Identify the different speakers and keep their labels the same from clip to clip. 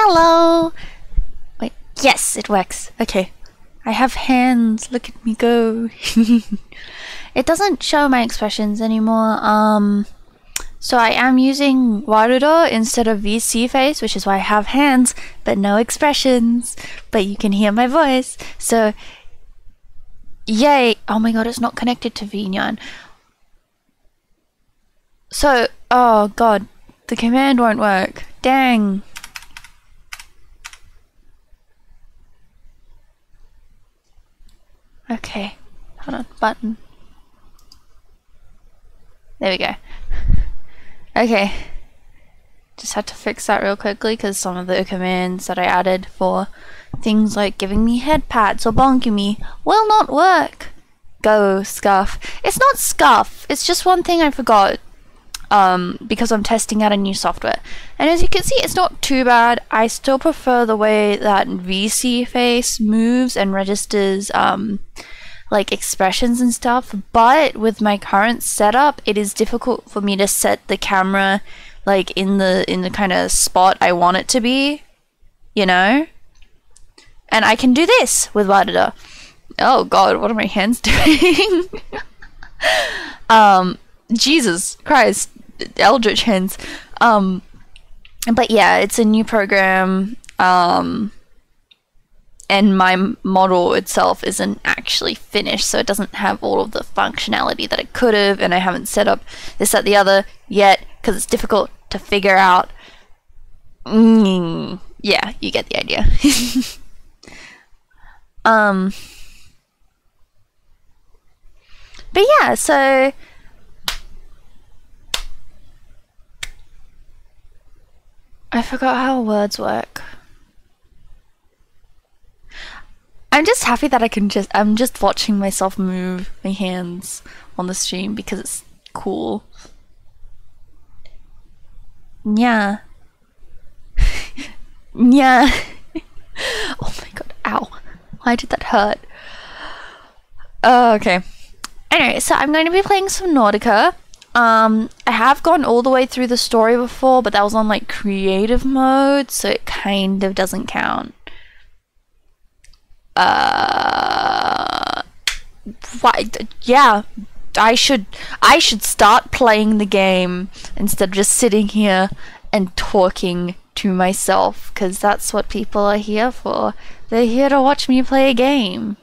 Speaker 1: Hello! Wait, yes, it works. Okay. I have hands. Look at me go. it doesn't show my expressions anymore. Um, so I am using Warudo instead of VSeeFace, which is why I have hands, but no expressions. But you can hear my voice. So, yay. Oh my god, it's not connected to VNyan. So, oh god, the command won't work. Dang. Okay, hold on, button. There we go. Okay, just had to fix that real quickly because some of the commands that I added for things like giving me head pats or bonking me will not work. Go, Scuff. It's not Scuff, it's just one thing I forgot um, because I'm testing out a new software. And as you can see, it's not too bad. I still prefer the way that VSeeFace moves and registers um, like expressions and stuff. But with my current setup, it is difficult for me to set the camera like in the in the kind of spot I want it to be. You know. And I can do this with Warudo. Oh god, what are my hands doing? um, Jesus Christ, Eldritch hands. Um, but yeah, it's a new program. Um, and my model itself isn't actually finished, so it doesn't have all of the functionality that it could have, and I haven't set up this, at the other yet because it's difficult to figure out. Mm, yeah, you get the idea. um, but yeah, so I forgot how words work. I'm just happy that I can just I'm just watching myself move my hands on the stream because it's cool. Yeah. yeah. oh my god, ow. Why did that hurt? Oh, okay. Anyway, so I'm going to be playing Subnautica. Um, I have gone all the way through the story before, but that was on like creative mode, so it kind of doesn't count. Uh, why? Yeah, I should I should start playing the game instead of just sitting here and talking to myself, because that's what people are here for. They're here to watch me play a game.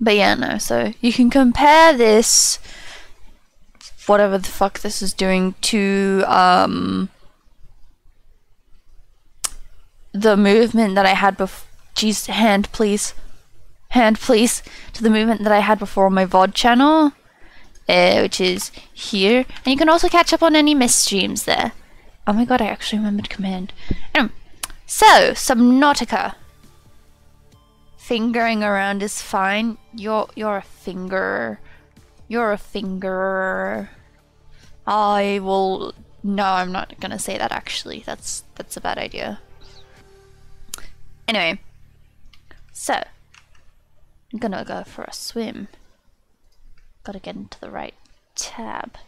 Speaker 1: But yeah, no, so you can compare this, whatever the fuck this is doing, to um, the movement that I had before. Jeez, hand please. Hand please. To the movement that I had before on my VOD channel, uh, which is here. And you can also catch up on any missed streams there. Oh my god, I actually remembered command. Um, so, Subnautica fingering around is fine. You're you're a finger. You're a finger. I will no, I'm not gonna say that actually. That's that's a bad idea. Anyway. So I'm gonna go for a swim. Gotta get into the right tab.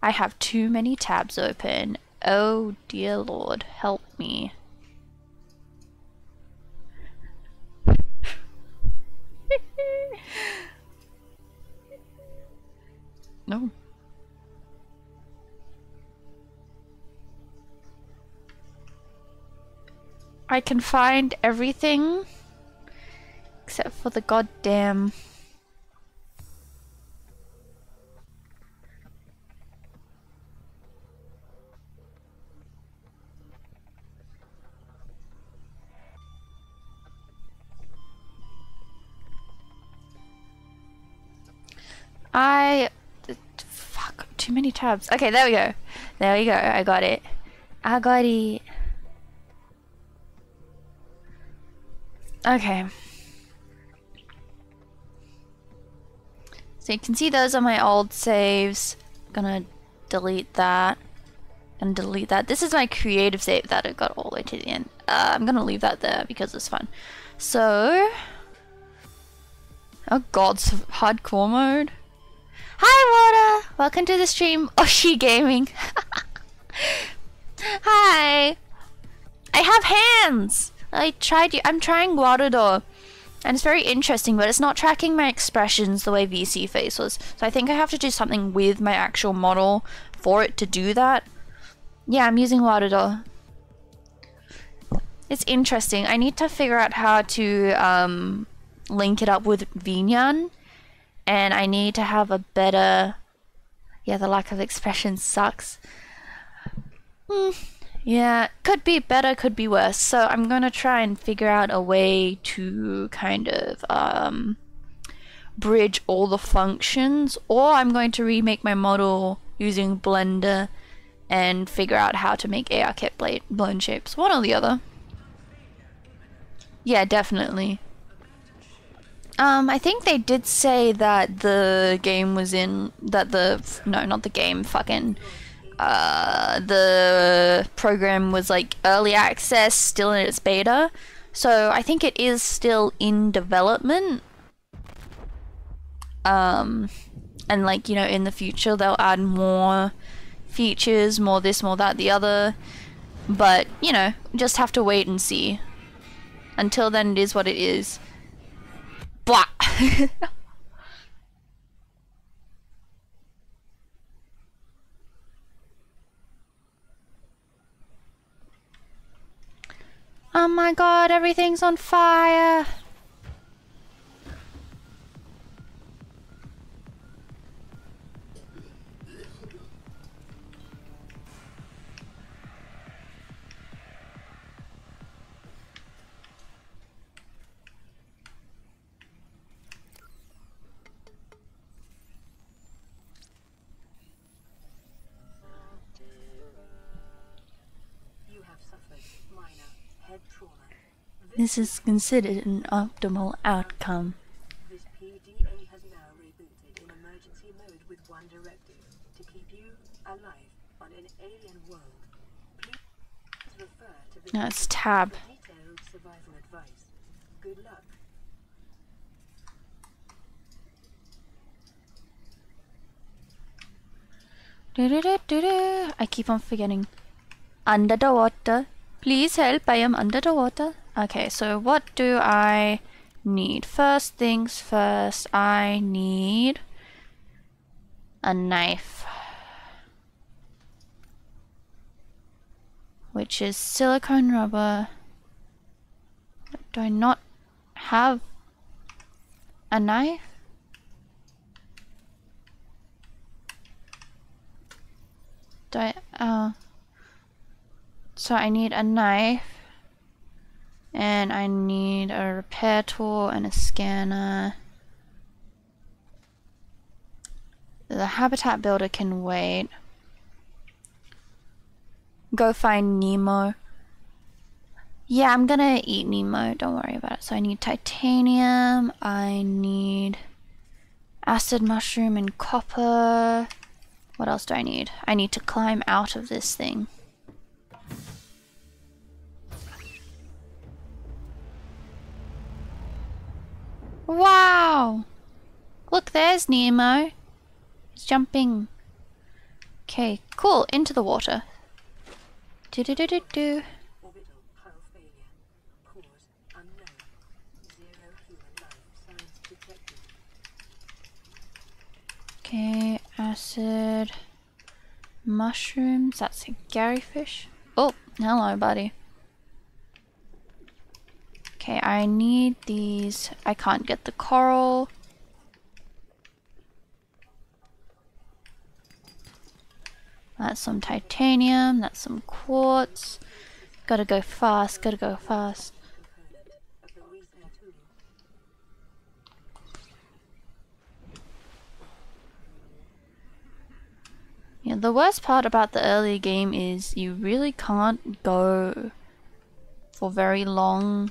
Speaker 1: I have too many tabs open. Oh dear lord, help me. No. I can find everything except for the goddamn I fuck too many tabs. Okay, there we go. There we go. I got it. I got it. Okay. So you can see those are my old saves. gonna delete that. And delete that. This is my creative save that I got all the way to the end. Uh, I'm gonna leave that there because it's fun. So... Oh god, hardcore mode? Hi, Water. Welcome to the stream. Oshi Gaming. Hi. I have hands. I tried. I'm trying Warudo and it's very interesting, but it's not tracking my expressions the way VSeeFace was. So I think I have to do something with my actual model for it to do that. Yeah, I'm using Warudo It's interesting. I need to figure out how to um, link it up with VNyan, and I need to have a better. Yeah, the lack of expression sucks. Hmm. Yeah, could be better, could be worse. So I'm gonna try and figure out a way to kind of um, bridge all the functions, or I'm going to remake my model using Blender and figure out how to make AR ARKit blade blown shapes. One or the other. Yeah, definitely. Um, I think they did say that the game was in that the no, not the game, fucking uh, the program was like early access, still in its beta. So I think it is still in development. Um, and like, you know, in the future they'll add more features, more this, more that, the other. But, you know, just have to wait and see. Until then, it is what it is. Blah! Oh my god, everything's on fire! This is considered an optimal outcome. This PDA has now rebooted in emergency mode with one directive to keep you alive on an alien world. Please refer to the no, it's tab. detailed survival advice. Good luck. Do -do -do I keep on forgetting. Under the water. Please help, I am under the water. Okay, so what do I need? First things first, I need a knife. Which is silicone rubber. Do I not have a knife? Do I, uh, so I need a knife and I need a repair tool and a scanner. The habitat builder can wait. Go find Nemo. Yeah, I'm gonna eat Nemo, don't worry about it. So I need titanium, I need acid mushroom and copper. What else do I need? I need to climb out of this thing. Wow! Look, there's Nemo. He's jumping. Okay, cool. Into the water. Do do do do do. Okay, acid, mushrooms. That's a Garryfish. Oh, hello, buddy. Okay, I need these. I can't get the coral. That's some titanium, that's some quartz. Gotta go fast, gotta go fast. Yeah, the worst part about the early game is you really can't go for very long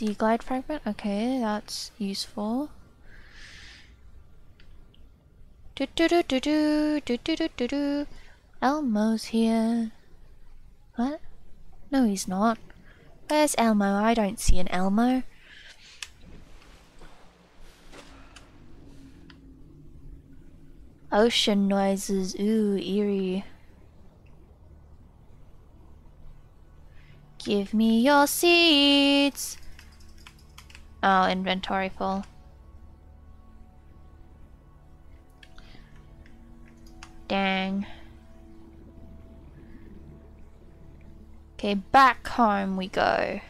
Speaker 1: Sea glide fragment, okay, that's useful. Do do do do do do do do do do. Elmo's here. What? No, he's not. Where's Elmo? I don't see an Elmo. Ocean noises, ooh, eerie. Give me your seeds. Oh, inventory full. Dang. Okay, back home we go.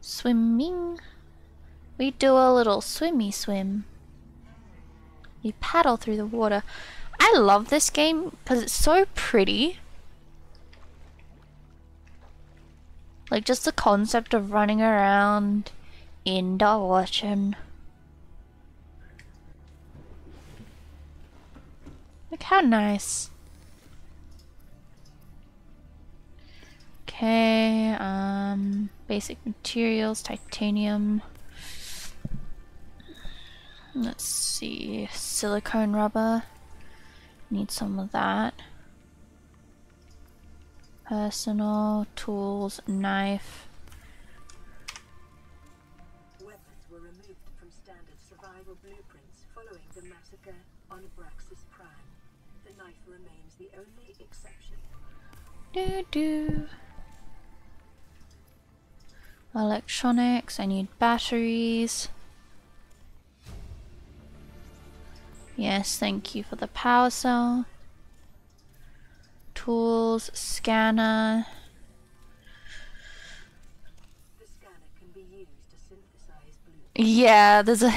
Speaker 1: Swimming. We do a little swimmy swim. We paddle through the water. I love this game because it's so pretty. Like just the concept of running around in the ocean. Look how nice. Okay, um, basic materials, titanium. Let's see, silicone rubber. Need some of that. Personal, tools, knife.
Speaker 2: Weapons were removed from standard survival blueprints following the massacre on Abraxas Prime. The knife remains the only exception.
Speaker 1: Do do. Electronics, I need batteries. Yes, thank you for the power cell tools, scanner.
Speaker 2: The scanner can be used to synthesize blueprints.
Speaker 1: Yeah, there's a.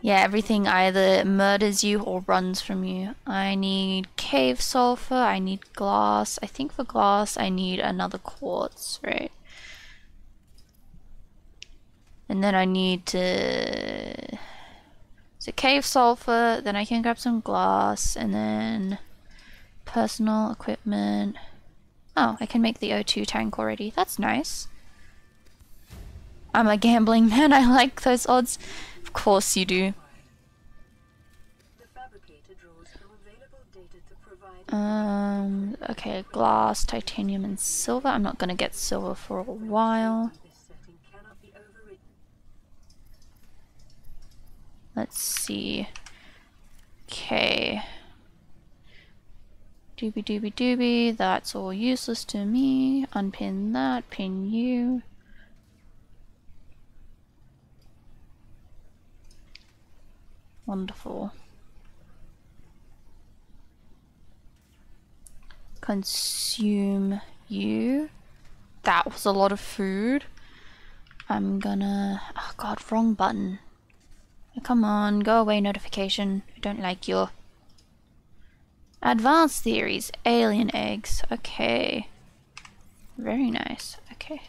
Speaker 1: Yeah, everything either murders you or runs from you. I need cave sulfur, I need glass. I think for glass I need another quartz, right? And then I need to. So cave sulfur, then I can grab some glass, and then personal equipment. Oh, I can make the O2 tank already. That's nice. I'm a gambling man, I like those odds. Of course you do.
Speaker 2: To
Speaker 1: Um, okay, glass, titanium, and silver. I'm not gonna get silver for a while. Let's see. Okay. Doobie doobie doobie, that's all useless to me. Unpin that, pin you. Wonderful. Consume you. That was a lot of food. I'm gonna. Oh god, wrong button. Come on, go away notification. I don't like your advanced theories. Alien eggs. Okay. Very nice. Okay.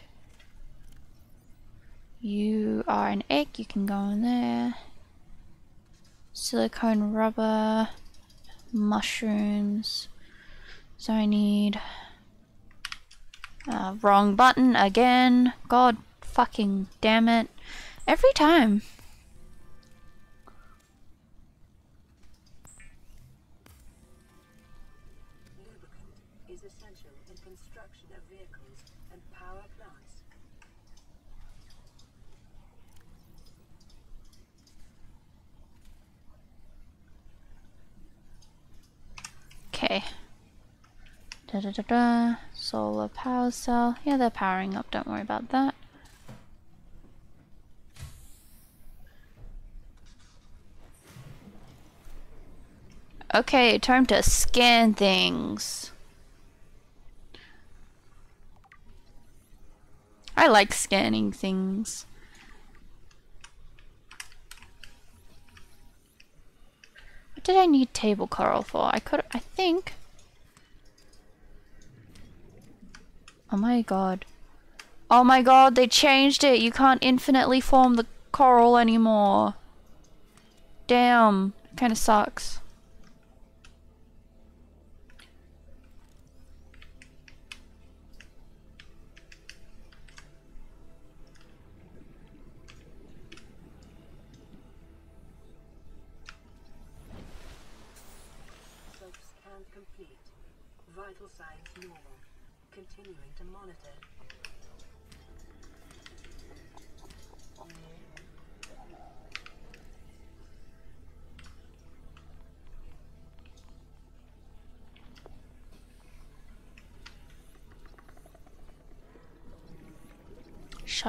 Speaker 1: You are an egg, you can go in there. Silicone rubber. Mushrooms. So I need uh, wrong button again. God fucking damn it. Every time. Da da da da. Solar power cell. Yeah, they're powering up. Don't worry about that. Okay, time to scan things. I like scanning things. What did I need table coral for? I could, I think. Oh my god. Oh my god, they changed it. You can't infinitely form the coral anymore. Damn. Kinda sucks.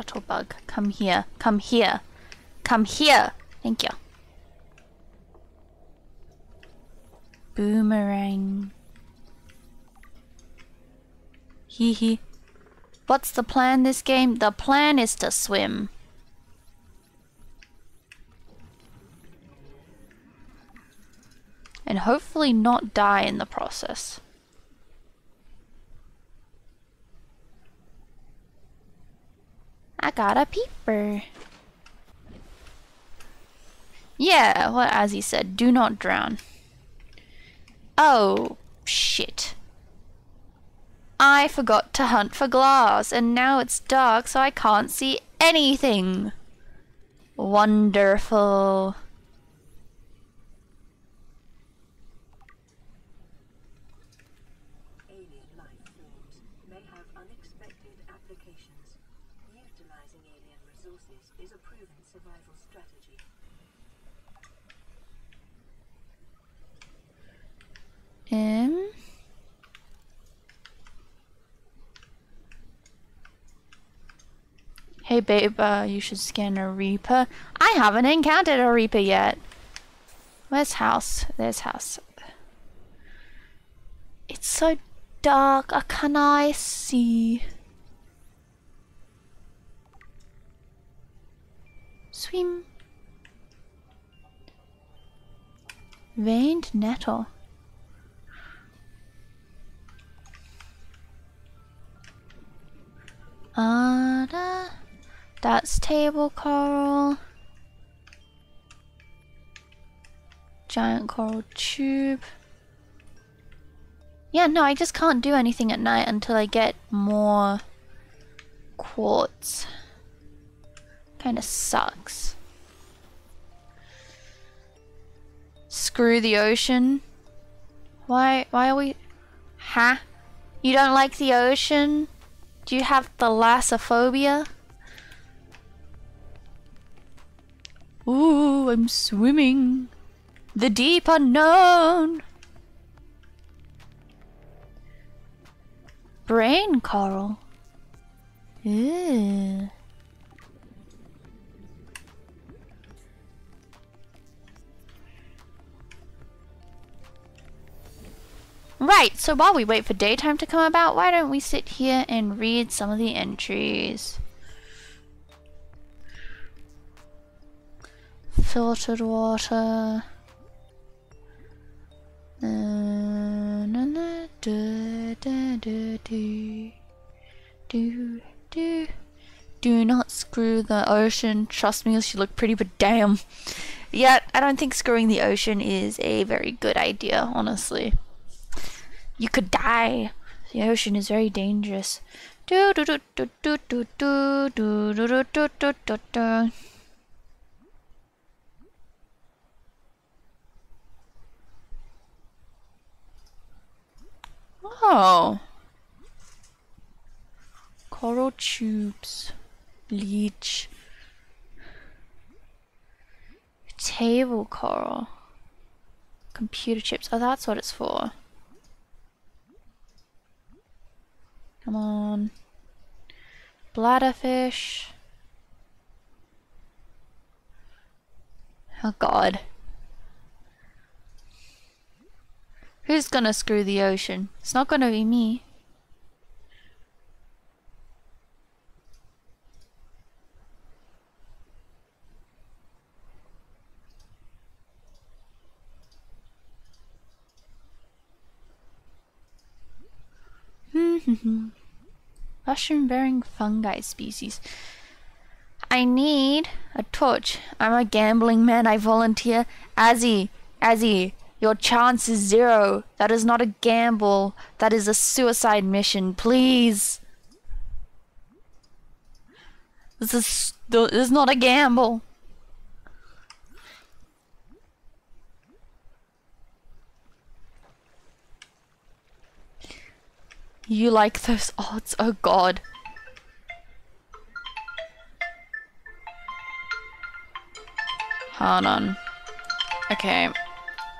Speaker 1: Shuttlebug, come here. Come here. Come here. Thank you. Boomerang. Hee hee. What's the plan this game? The plan is to swim. And hopefully not die in the process. I got a peeper. Yeah, well, as he said, do not drown. Oh, shit. I forgot to hunt for glass, and now it's dark, so I can't see anything. Wonderful.
Speaker 2: Alien life forms may have unexpected applications. Utilizing alien resources is a proven survival strategy.
Speaker 1: Um. Hey babe, uh, you should scan a Reaper. I haven't encountered a Reaper yet. Where's house? There's house. It's so dark. Uh, can I see? Swim. Veined nettle. That's table coral. Giant coral tube. Yeah, no, I just can't do anything at night until I get more quartz. Kinda sucks. Screw the ocean. Why, why are we... Huh? You don't like the ocean? Do you have thalassophobia? Ooh, I'm swimming. The deep unknown. Brain coral. Ew. Right, so while we wait for daytime to come about, why don't we sit here and read some of the entries? Filtered water. Do. Do not screw the ocean. Trust me, she looked pretty, but damn. Yeah, I don't think screwing the ocean is a very good idea, honestly. You could die. The ocean is very dangerous. Oh. Coral tubes. Bleach. Table coral. Computer chips. Oh, that's what it's for. Come on. Bladderfish. Oh god. Who's gonna screw the ocean? It's not gonna be me. Mushroom bearing fungi species. I need a torch. I'm a gambling man. I volunteer. Azzy, Azzy, your chance is zero. That is not a gamble. That is a suicide mission. Please. This is this is not a gamble. You like those odds? Oh god. Hold on. Okay.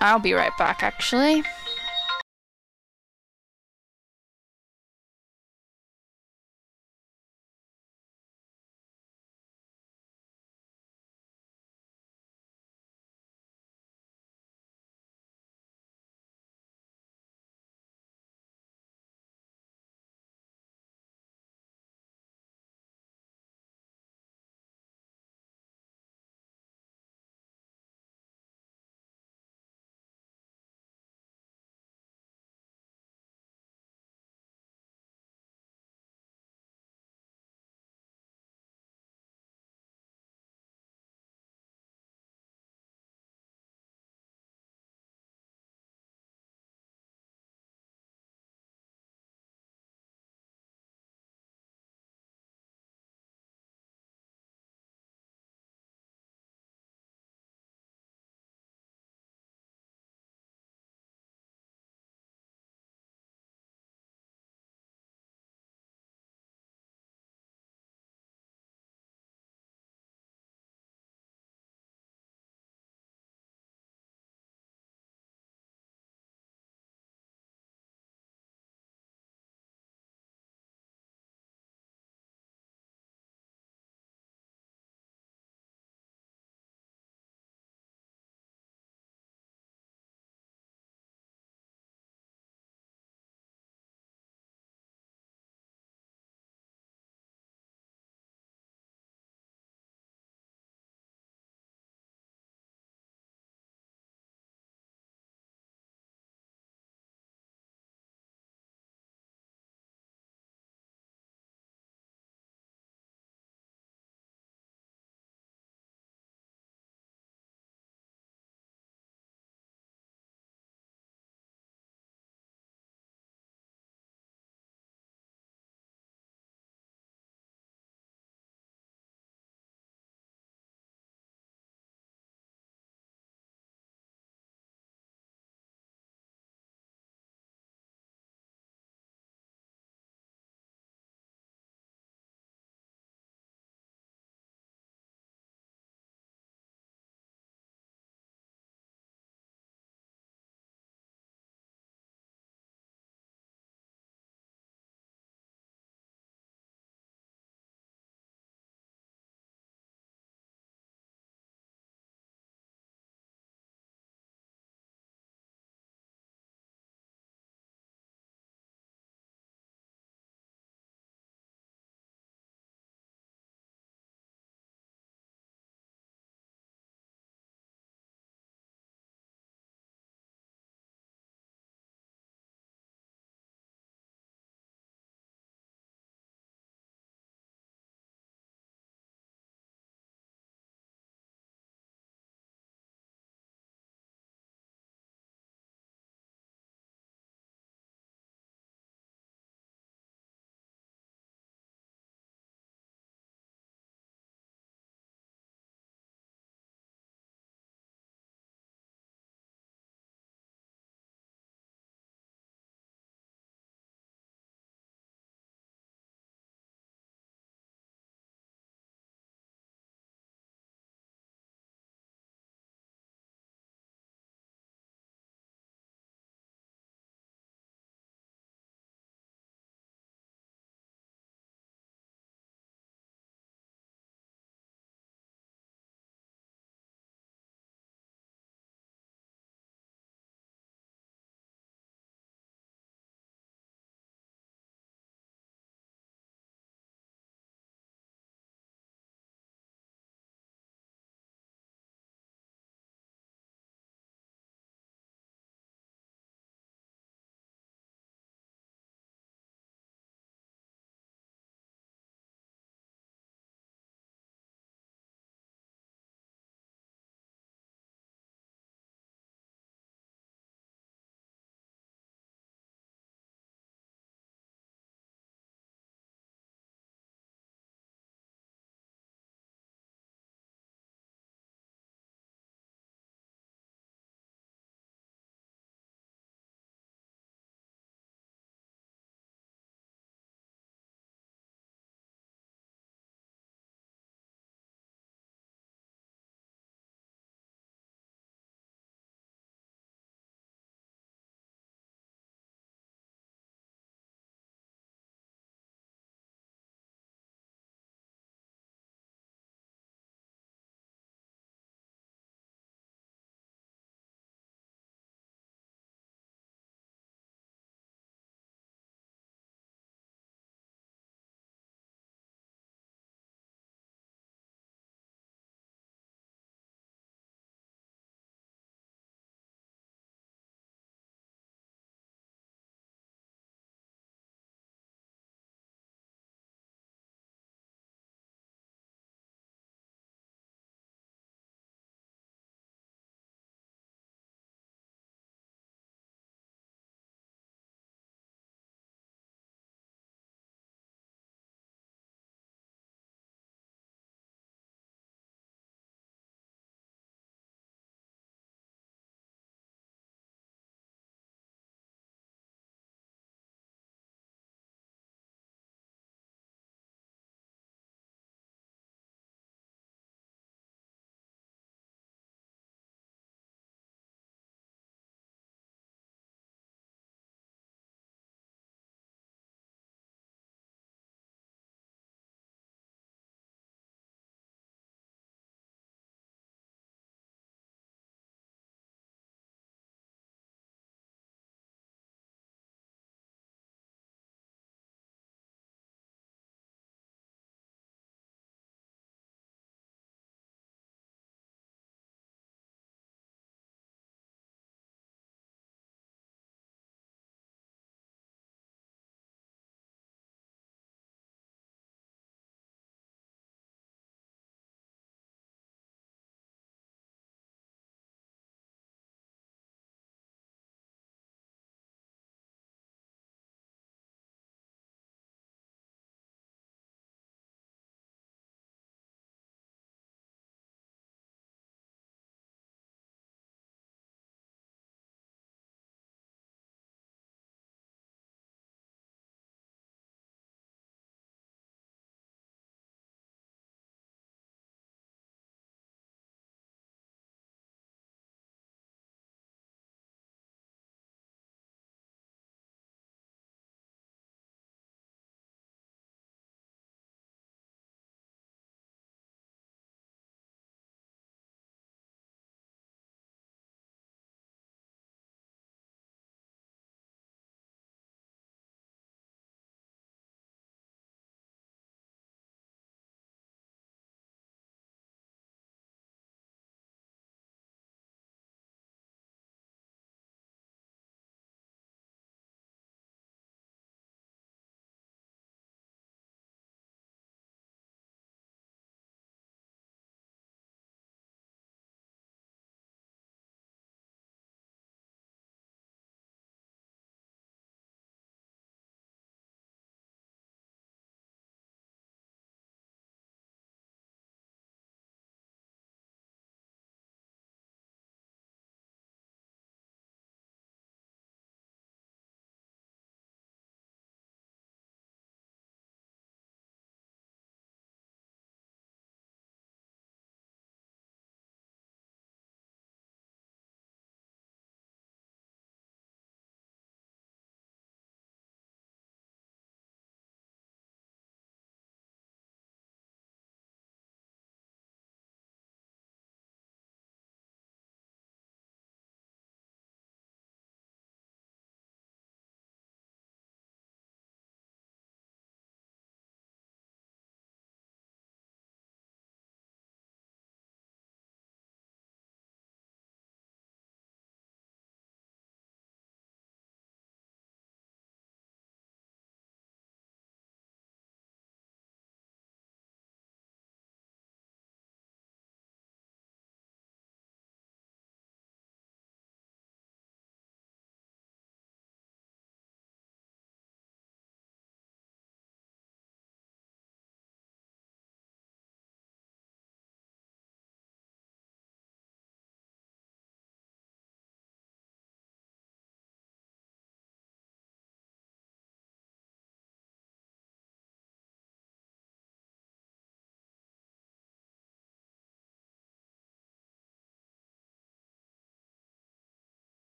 Speaker 1: I'll be right back actually.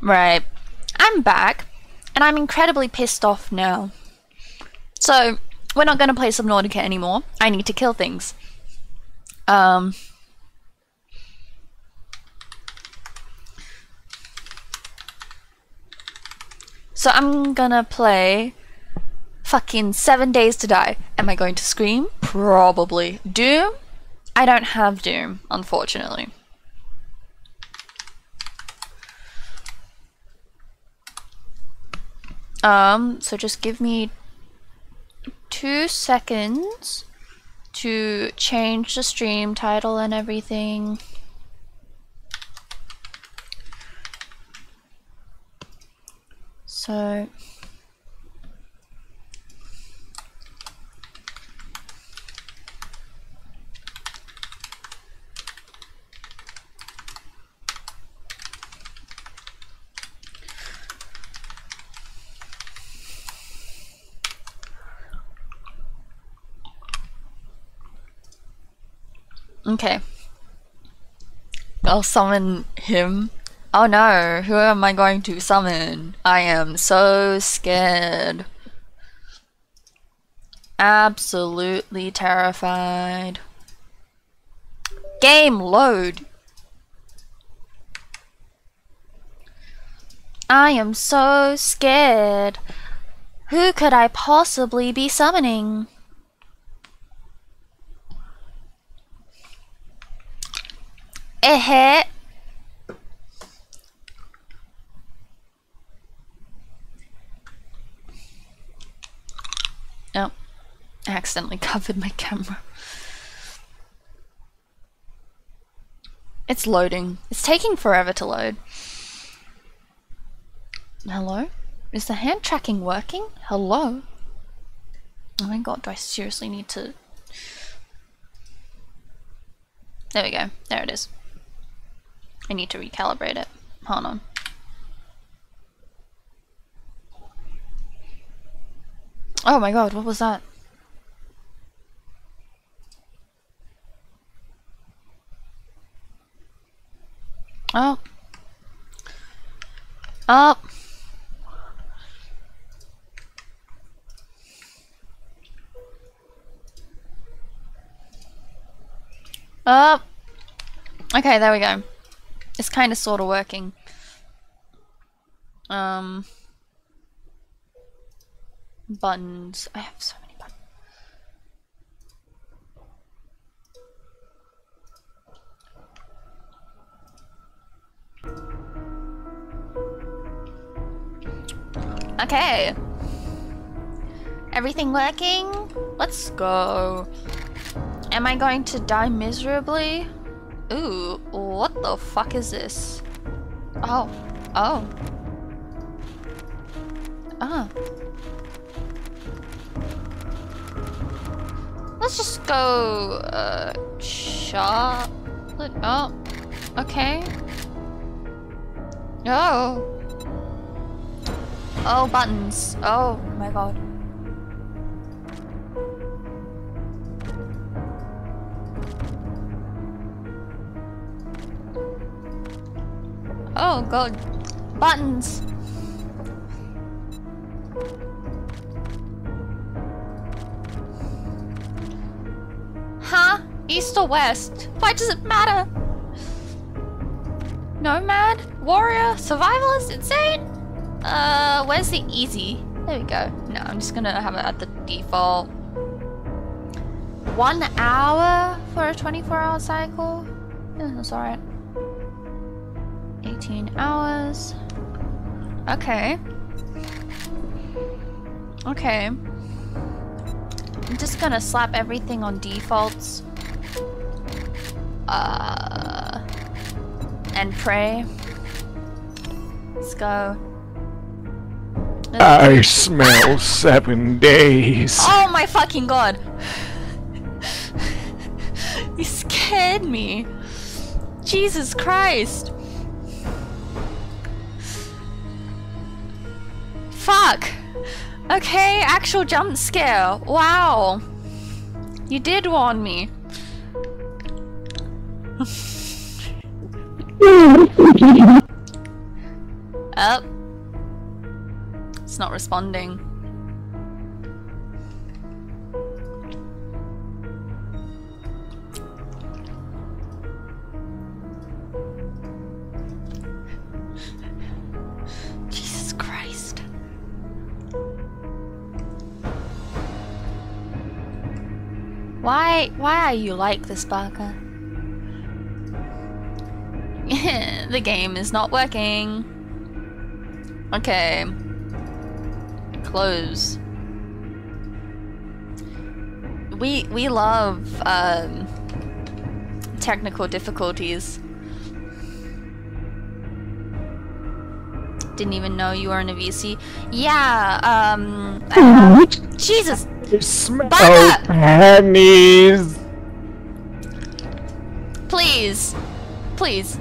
Speaker 1: Right. I'm back, and I'm incredibly pissed off now. So, we're not gonna play Subnautica anymore. I need to kill things. Um. So I'm gonna play fucking Seven Days to Die. Am I going to scream? Probably. Doom? I don't have Doom, unfortunately. Um, so just give me two seconds to change the stream title and everything. So Okay. I'll summon him. Oh no, who am I going to summon? I am so scared. Absolutely terrified. Game load. I am so scared. Who could I possibly be summoning? Eh Oh, I accidentally covered my camera. It's loading. It's taking forever to load. Hello? Is the hand tracking working? Hello? Oh my god, do I seriously need to... There we go. There it is. I need to recalibrate it. Hold on. Oh my god, what was that? Oh. Oh. Up. Oh. Okay, there we go. It's kind of sort of working. Um, buttons. I have so many buttons. Okay. Everything working? Let's go. Am I going to die miserably? Ooh, what the fuck is this? Oh, oh. Ah. Let's just go, uh, shop. Oh, okay. Oh. Oh, buttons. Oh my god. Oh god. Buttons. Huh? East or west? Why does it matter? Nomad? Warrior? Survivalist? Insane? Uh, where's the easy? There we go. No, I'm just gonna have it at the default. One hour for a 24 hour cycle? That's alright. 18 hours. Okay. Okay. I'm just gonna slap everything on defaults. Uh, and pray. Let's go.
Speaker 3: I smell seven days.
Speaker 1: Oh my fucking god! you scared me! Jesus Christ! Fuck! Okay, actual jump scare. Wow. You did warn me. Up. Oh. It's not responding. Why why are you like this, Barker? the game is not working. Okay. Close. We we love um, technical difficulties. Didn't even know you were in a VC. Yeah, um Jesus
Speaker 3: You smell pennies.
Speaker 1: Please. Please.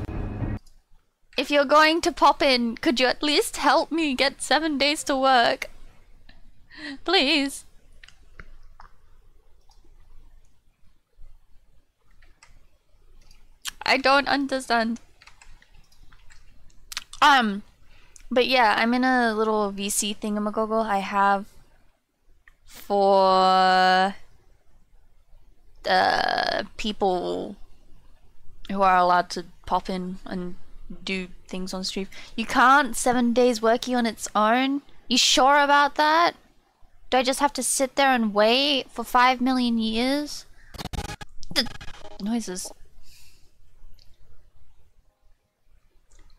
Speaker 1: If you're going to pop in, could you at least help me get seven days to work? Please. I don't understand. Um, but yeah, I'm in a little VC thingamagoggle I have for uh, people who are allowed to pop in and do things on stream. You can't seven days working on its own. You sure about that? Do I just have to sit there and wait for five million years? The noises.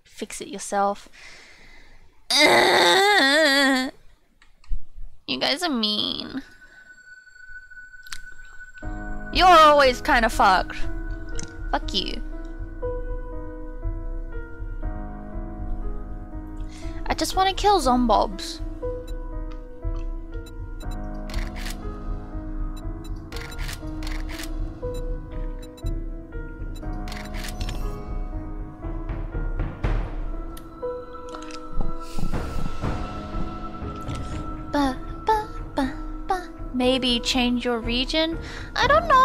Speaker 1: Fix it yourself. You guys are mean. You're always kind of fucked. Fuck you. I just want to kill zombobs. Maybe change your region? I don't know.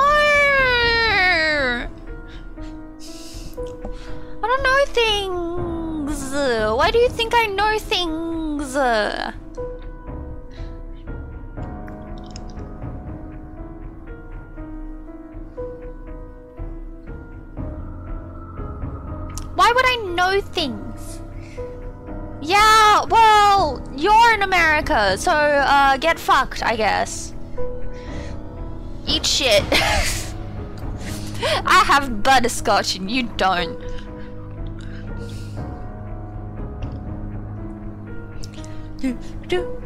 Speaker 1: I don't know things. Why do you think I know things? Why would I know things? Yeah, well, you're in America, so uh, get fucked, I guess. Eat shit. I have butterscotch and you don't. Do, do.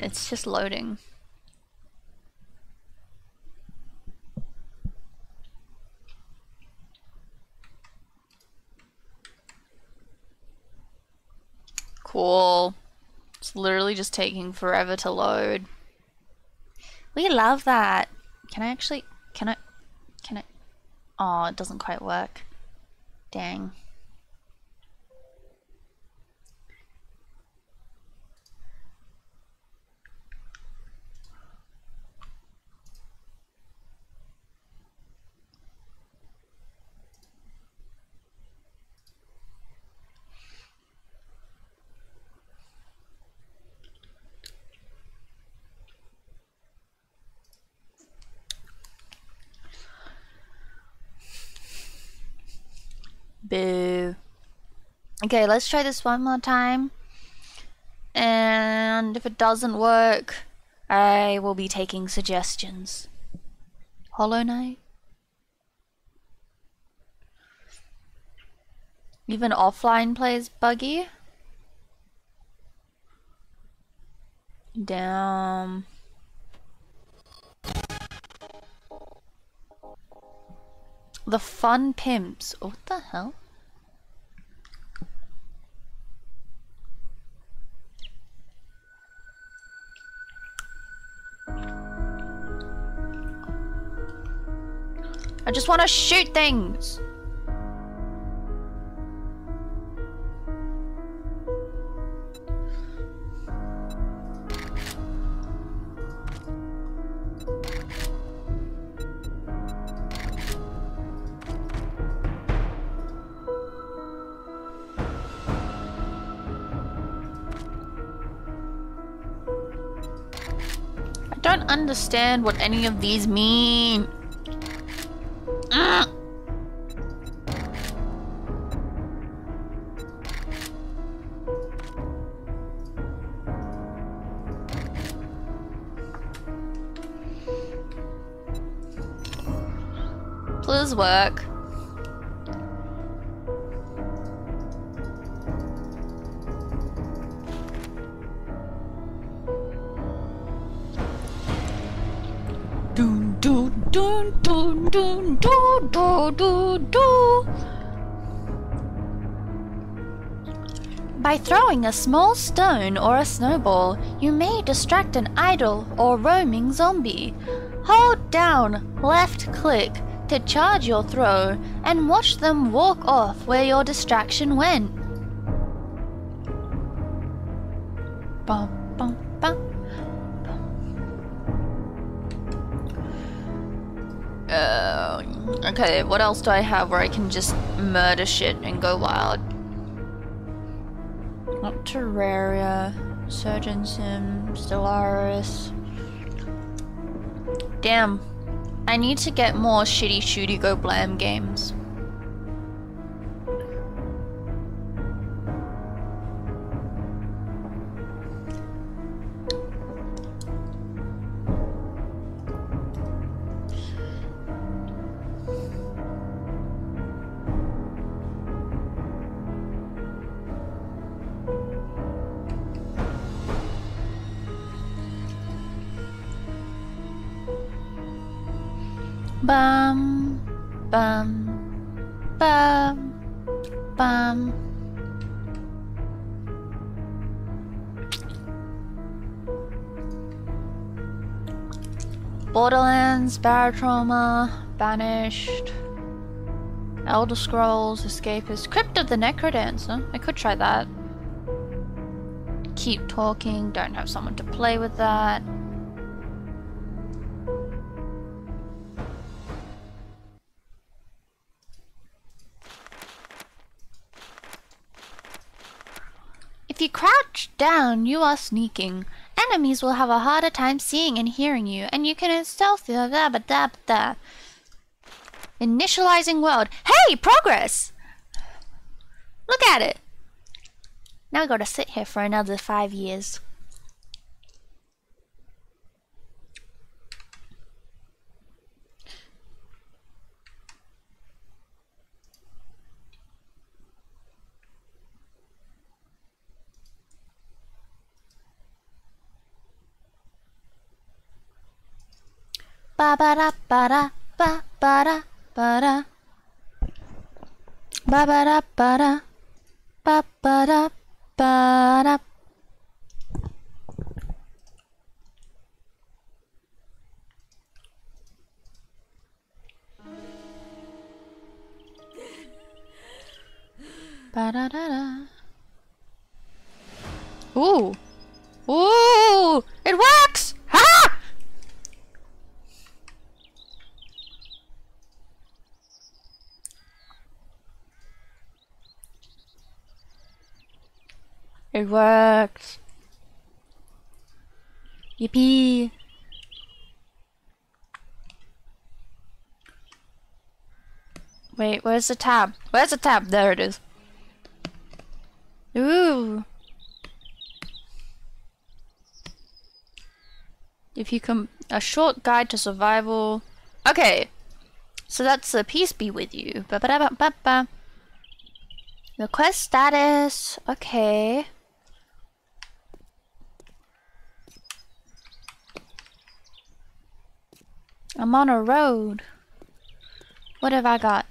Speaker 1: It's just loading. Cool. It's literally just taking forever to load. We love that. Can I actually can I can I Oh, it doesn't quite work. Dang. Boo. Okay, let's try this one more time. And if it doesn't work, I will be taking suggestions. Hollow Knight? Even offline plays buggy? Damn. The Fun Pimps. What the hell? I just want to shoot things. I don't understand what any of these mean. Work. Dun dun dun dun dun dun dun dun dun. By throwing a small stone or a snowball, you may distract an idle or roaming zombie. Hold down left click to charge your throw and watch them walk off where your distraction went. Bum, bum, bum. Uh, okay, what else do I have where I can just murder shit and go wild? Not Terraria, Surgeon Sim, Stellaris. Damn. I need to get more shitty shooty go blam games. Borderlands, Barotrauma, Banished, Elder Scrolls, Escapist, Crypt of the Necrodancer. I could try that. Keep talking, don't have someone to play with that. Down, you are sneaking. Enemies will have a harder time seeing and hearing you, and you can stealth da da da da da. Initializing world. Hey, progress! Look at it. Now we gotta sit here for another five years. Ba ba da ba da ba ba da ba da. Ba ba da ba da ba ba da ba da. Ba da da da. Ooh. Ooh! It works! Ha! It worked. Yippee. Wait, where's the tab? Where's the tab? There it is. Ooh. If you come, a short guide to survival. Okay, so that's the peace be with you. Ba ba ba ba ba. Request status. Okay. I'm on a road. What have I got?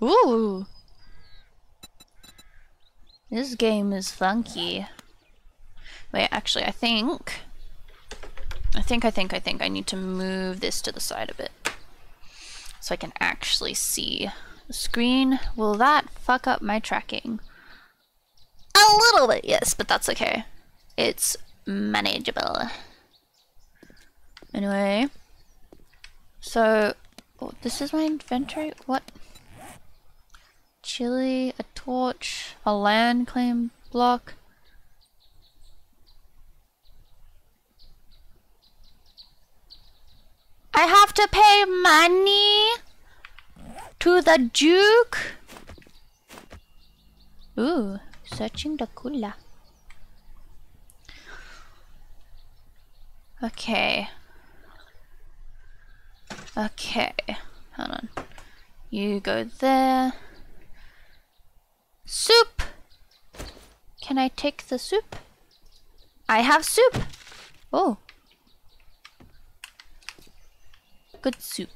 Speaker 1: Ooh. This game is funky. Wait, actually, I think. I think, I think, I think I need to move this to the side a bit. So I can actually see the screen. Will that fuck up my tracking? A little bit, yes, but that's okay. It's manageable. Anyway. So, oh, this is my inventory? What? Chili, a torch, a land claim block. I have to pay money to the Duke. Ooh, searching the cooler. Okay. Okay. Hold on. You go there. Soup! Can I take the soup? I have soup! Oh. Good soup.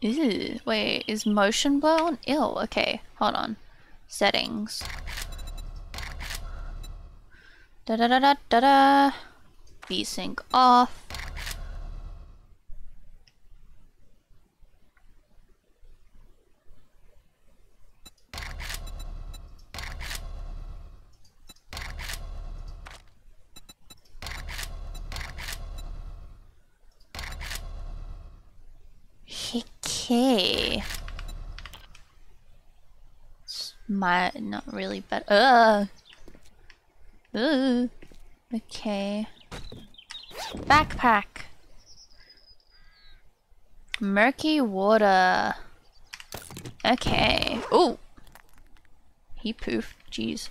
Speaker 1: Ew, wait, is motion blur on? Ew, okay, hold on. Settings. Da da da da da da. VSync off. Okay. It's my not really but Uh. Uh. Okay. Backpack. Murky water. Okay. Oh. He poofed. Jeez.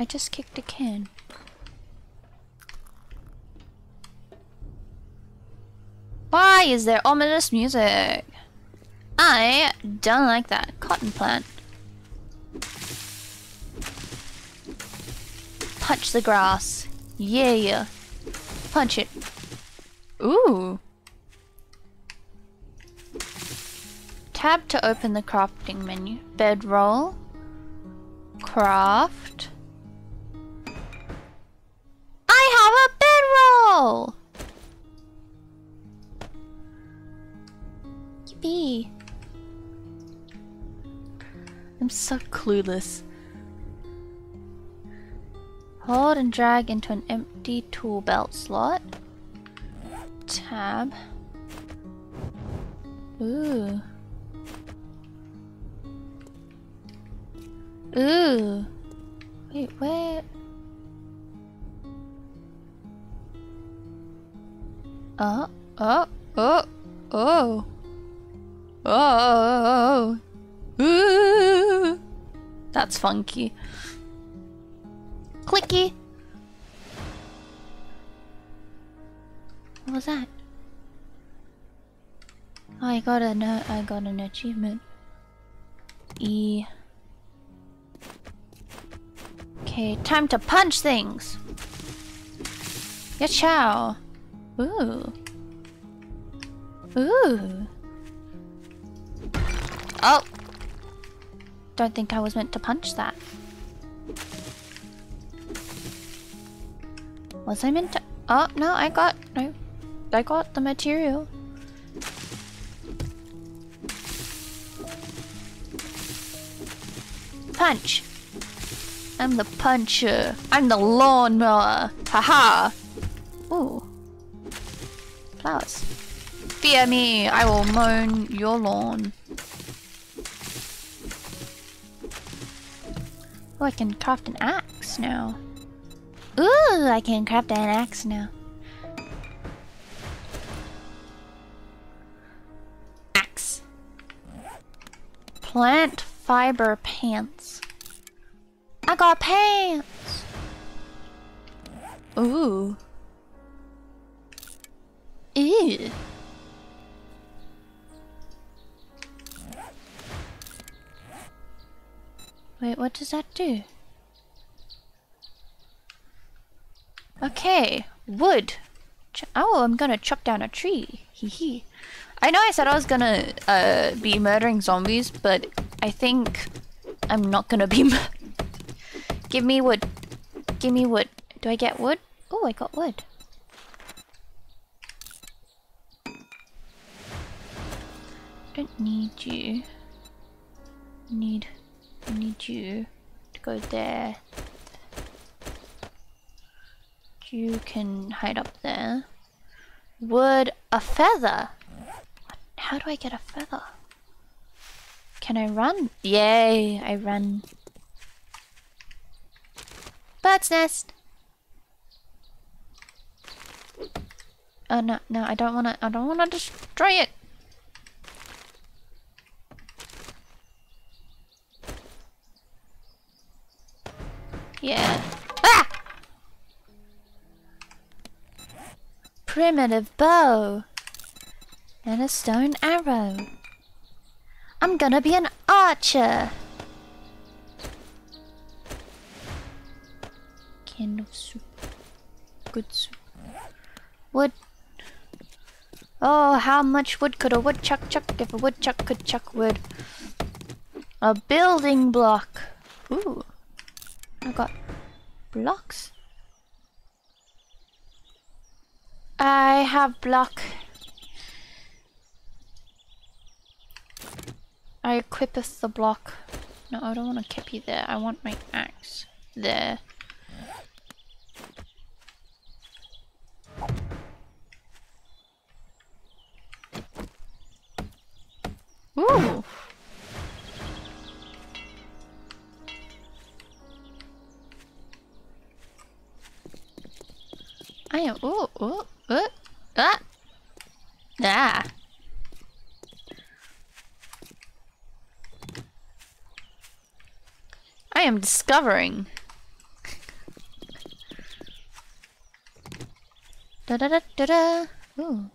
Speaker 1: I just kicked a can. Why is there ominous music? I don't like that. Cotton plant. Punch the grass. Yeah. Yeah. Punch it. Ooh. Tab to open the crafting menu. Bedroll. Craft. I have a bedroll! Yippee. I'm so clueless. Hold and drag into an empty tool belt slot. Tab. Ooh. Ooh. Wait, where? Uh, uh, uh, oh, oh, oh, oh. Oh. oh. Ooh. That's funky. Clicky. What was that? Oh, I got an I got an achievement. E. Okay, time to punch things. Yeah, chow. Ooh. Ooh. Oh. Don't think I was meant to punch that. Was I meant to? Oh, no, I got, no. I got the material. Punch. I'm the puncher. I'm the lawnmower. Haha. -Ha. Ooh. Flowers. Fear me, I will mow your lawn. Oh, I can craft an axe now. Ooh, I can craft an axe now. Axe. Plant fiber pants. I got pants! Ooh. Ew. Wait, what does that do? Okay, wood. Ch oh, I'm gonna chop down a tree. Hee hee. I know I said I was gonna uh, be murdering zombies, but I think I'm not gonna be. Give me wood. Give me wood. Do I get wood? Oh, I got wood. Don't need you. Need need you to go there. You can hide up there. Wood, a feather. How do I get a feather? Can I run? Yay, I run. Bird's nest. Oh no, no, I don't wanna I don't wanna destroy it. Yeah. Ah! Primitive bow. And a stone arrow. I'm gonna be an archer. Can of soup. Good soup. Wood. Oh, how much wood could a woodchuck chuck if a woodchuck could chuck wood? A building block. Ooh. I got blocks. I have block. I equip equipeth the block. No, I don't want to keep you there. I want my axe there. Ooh. I am. Ooh, ooh, ooh, ah, ah. I am discovering. da da da da da. Ooh.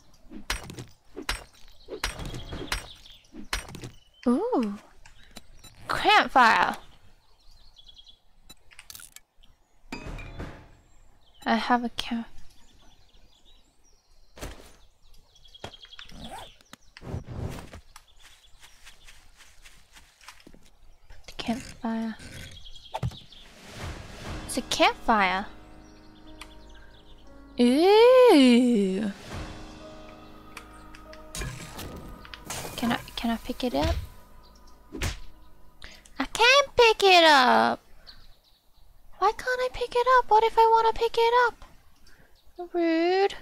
Speaker 1: Ooh. Campfire. I have a camp. Put the campfire. It's a campfire. Ooh. Can I can I pick it up? I can't pick it up. Why can't I pick it up? What if I want to pick it up? Rude.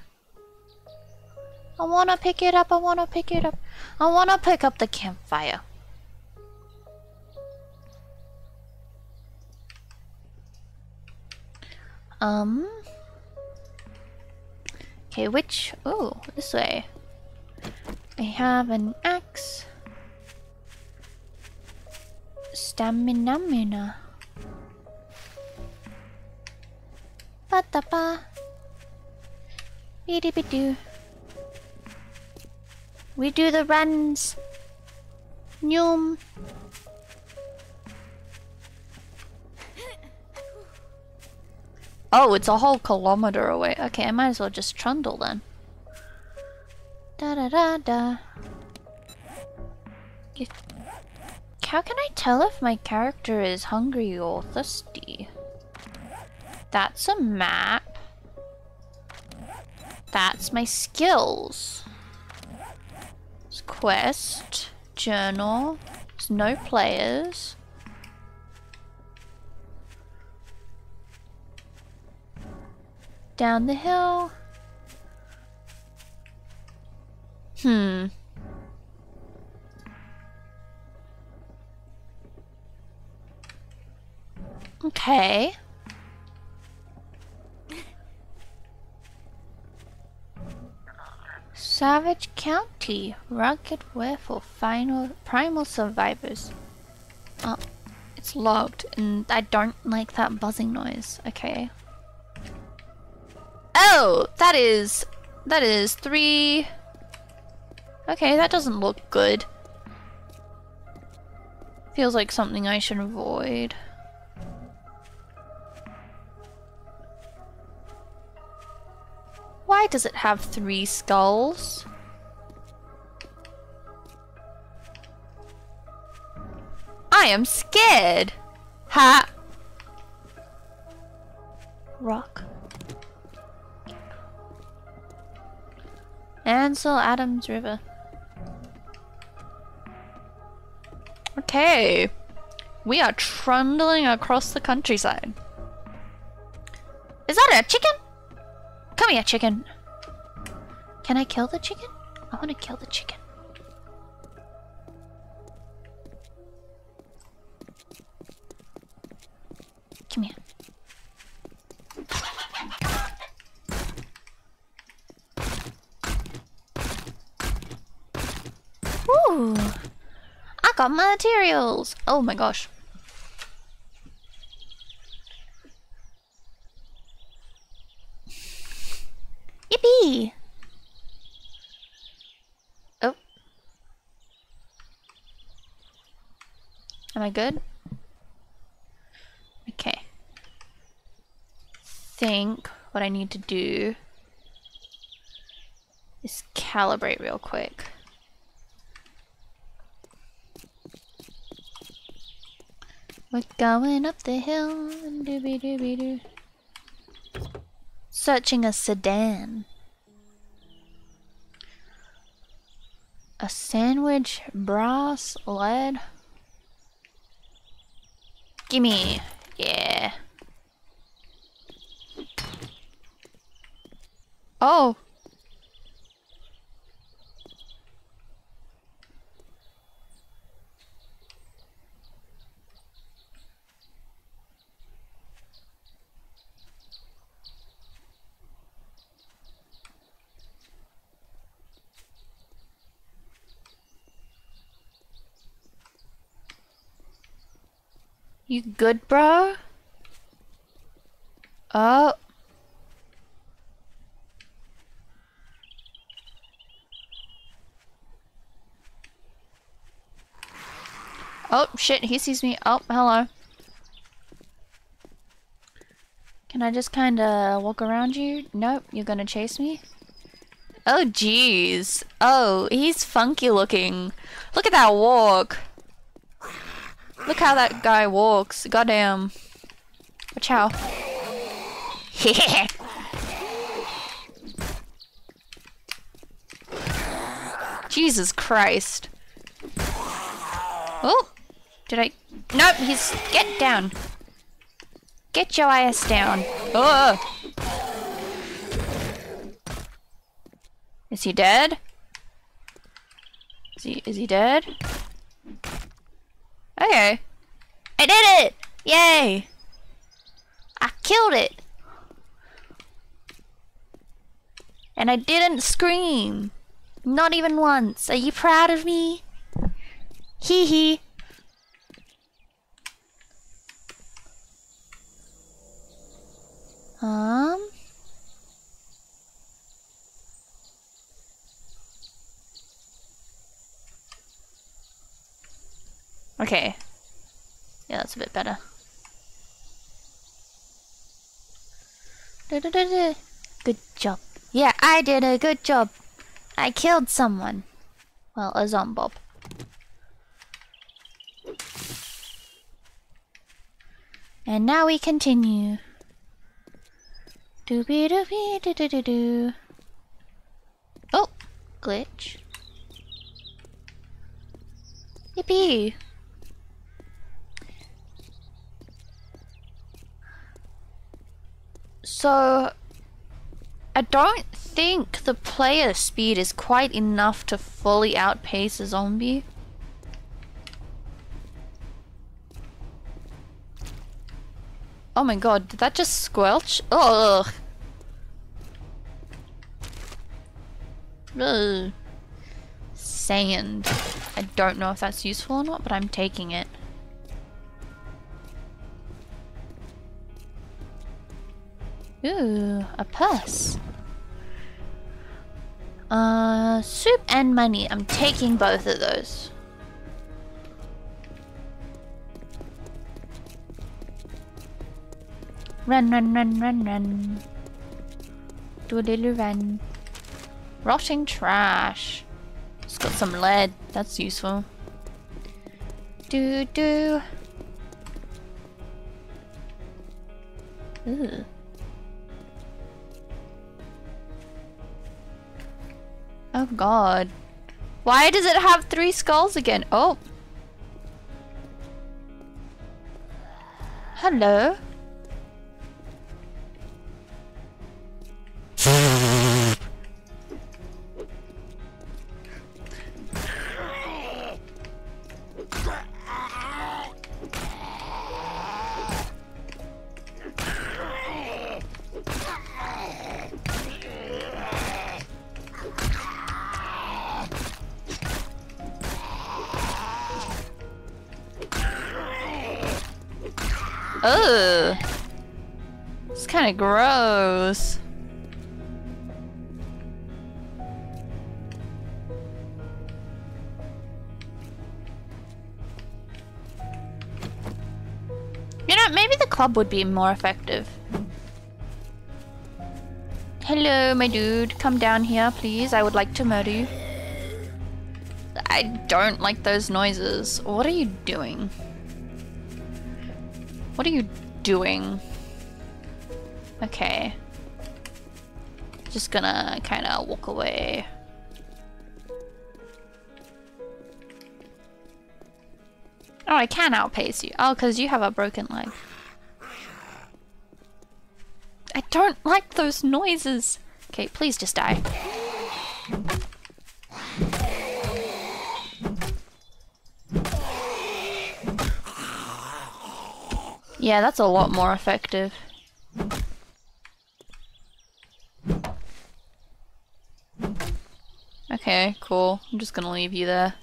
Speaker 1: I want to pick it up. I want to pick it up. I want to pick up the campfire. Um. Okay, which? Oh, this way. I have an axe. Stamina mina. Patapa. Beady doo. We do the runs. Noom. Oh, it's a whole kilometer away. Okay, I might as well just trundle then. Da da da da. How can I tell if my character is hungry or thirsty? That's a map. That's my skills. It's quest, journal. There's no players. Down the hill. Hmm. Okay. Savage Country, rugged wear for final primal survivors. Oh, it's logged, and I don't like that buzzing noise. Okay. Oh, that is that is three. Okay, that doesn't look good. Feels like something I should avoid. Why does it have three skulls? I am scared! Ha! Rock. Ansel Adams River. Okay. We are trundling across the countryside. Is that a chicken? Come here, chicken. Can I kill the chicken? I want to kill the chicken. Come here. Got my materials! Oh my gosh. Yippee! Oh. Am I good? Okay. Think what I need to do is calibrate real quick. We're going up the hill, dooby dooby doo. Searching a sedan. A sandwich, brass, lead. Gimme. Yeah. Oh. You good, bro? Oh. Oh, shit, he sees me. Oh, hello. Can I just kinda walk around you? Nope, you're gonna chase me? Oh, jeez. Oh, he's funky looking. Look at that walk. Look how that guy walks. Goddamn. Watch out. Jesus Christ. Oh. Did I? Nope, he's... Get down. Get your ass down. Oh. Is he dead? Is he, is he dead? Okay. I did it! Yay! I killed it! And I didn't scream. Not even once. Are you proud of me? Hee hee. Um. Okay. Yeah, that's a bit better. Good job. Yeah, I did a good job. I killed someone. Well, a zombob. And now we continue. Doobie doobie doo doo doo doo. Oh, glitch. Yippee! So, I don't think the player speed is quite enough to fully outpace a zombie. Oh my god, did that just squelch? Ugh. Ugh. Sand. I don't know if that's useful or not, but I'm taking it. Ooh, a purse. Uh, soup and money. I'm taking both of those. Run, run, run, run, run. Do a little run. Rotting trash. It's got some lead. That's useful. Do do. Ooh. Oh god. Why does it have three skulls again? Oh. Hello. It's kind of gross. You know, maybe the club would be more effective. Hello, my dude. Come down here, please. I would like to murder you. I don't like those noises. What are you doing? What are you doing? Okay. Just gonna kinda walk away. Oh, I can outpace you. Oh, because you have a broken leg. I don't like those noises. Okay, please just die. Yeah, that's a lot more effective. Okay, cool. I'm just gonna leave you there.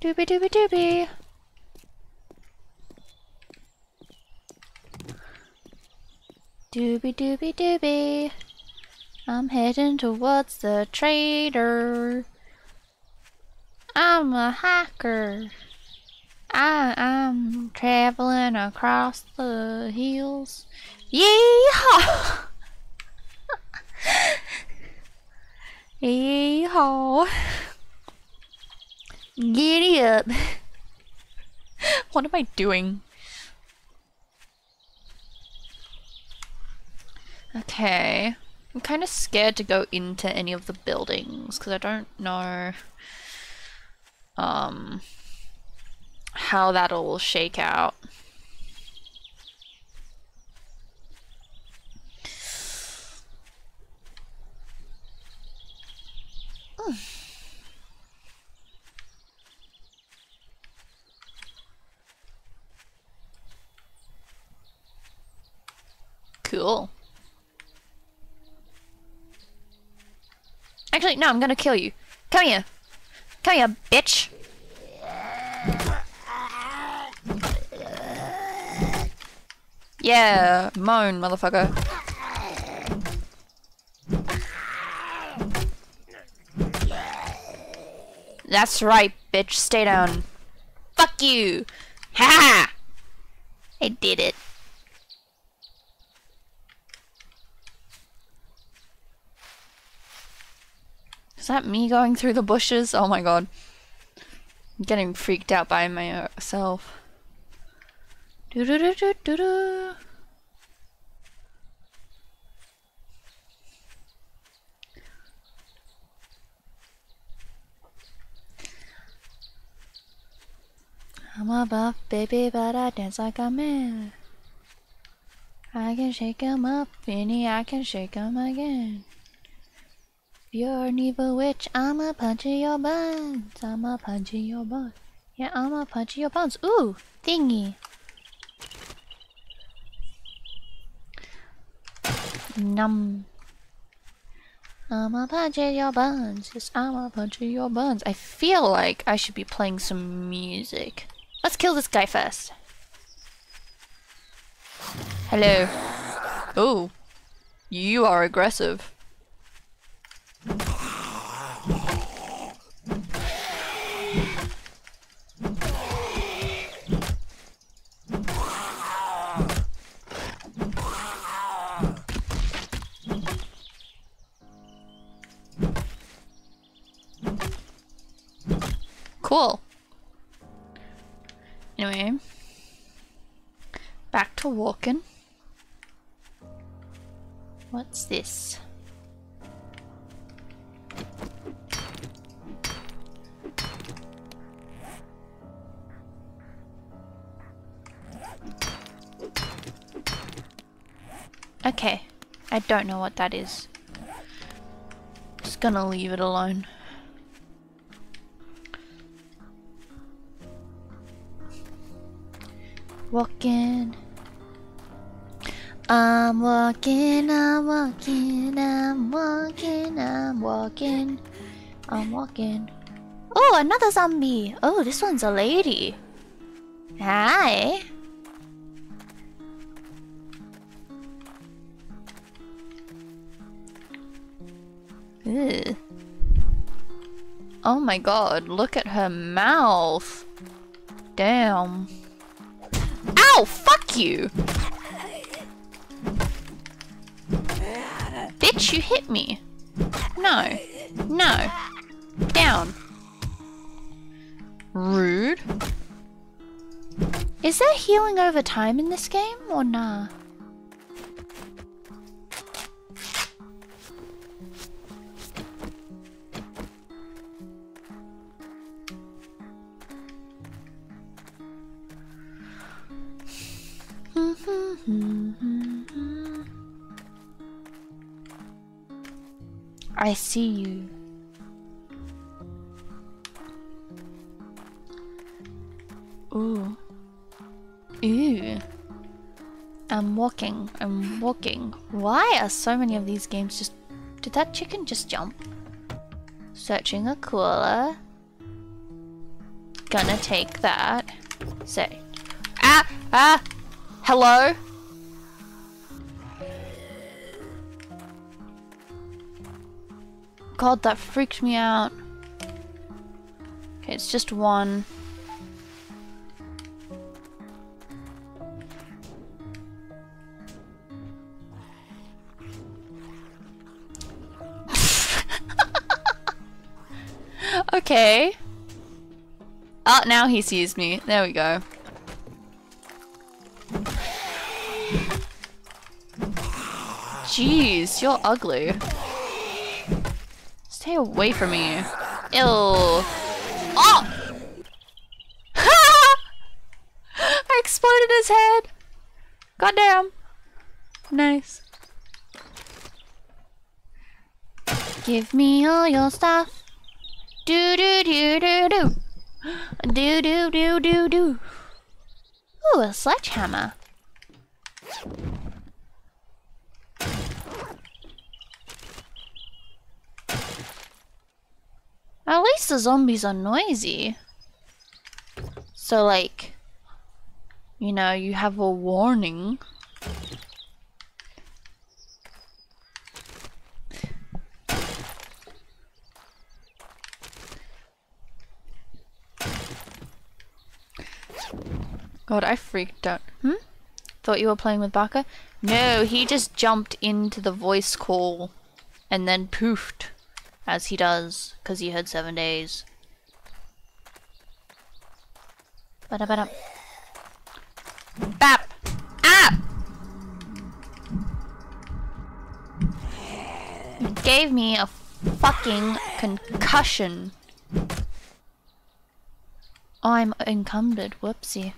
Speaker 1: Doobie doobie doobie. Doobie doobie doobie. I'm heading towards the trader. I'm a hacker. I am traveling across the hills. Yeehaw! Yeehaw! Giddy up! what am I doing? Okay. I'm kind of scared to go into any of the buildings because I don't know um how that'll shake out. Cool. Actually, no, I'm gonna kill you. Come here. Come here, bitch. Yeah, moan, motherfucker. That's right, bitch. Stay down. Fuck you. Ha! I did it. Is that me going through the bushes? Oh my god. I'm getting freaked out by myself. Do do do do do do. I'm a buff baby, but I dance like a man. I can shake 'em up, Vinny, I can shake 'em again. If You're an evil witch, I'ma punch in your buns. I'ma punch in your buns. Yeah, I'ma punch in your buns. Ooh, thingy. Num. I'ma punch in your buns. Yes, I'ma punch in your buns. I feel like I should be playing some music. Let's kill this guy first. Hello. Oh. You are aggressive. Cool. Anyway, back to walking. What's this? Okay, I don't know what that is. Just gonna leave it alone. Walking. I'm walking, I'm walking, I'm walking, I'm walking. I'm walking. Oh, another zombie. Oh, this one's a lady. Hi. Ew. Oh my god, look at her mouth. Damn. Ow, fuck you! Bitch, you hit me. No. No. Down. Rude. Is there healing over time in this game or nah? I see you. Ooh. Ooh. I'm walking. I'm walking. Why are so many of these games just... Did that chicken just jump? Searching a cooler. Gonna take that. Say. Ah! Ah! Hello? God, that freaked me out. Okay, it's just one. okay. Oh, now he sees me. There we go. Jeez, you're ugly. Stay away from me. Ew. Oh! I exploded his head. Goddamn. Nice. Give me all your stuff. Do do do do do. Do do do do do. Ooh, a sledgehammer. At least the zombies are noisy. So like, you know, you have a warning. God, I freaked out. Hmm? Thought you were playing with Baka? No, he just jumped into the voice call and then poofed. As he does, because he had seven days. Bada bada. Bap! Ah! You gave me a fucking concussion. I'm encumbered. Whoopsie.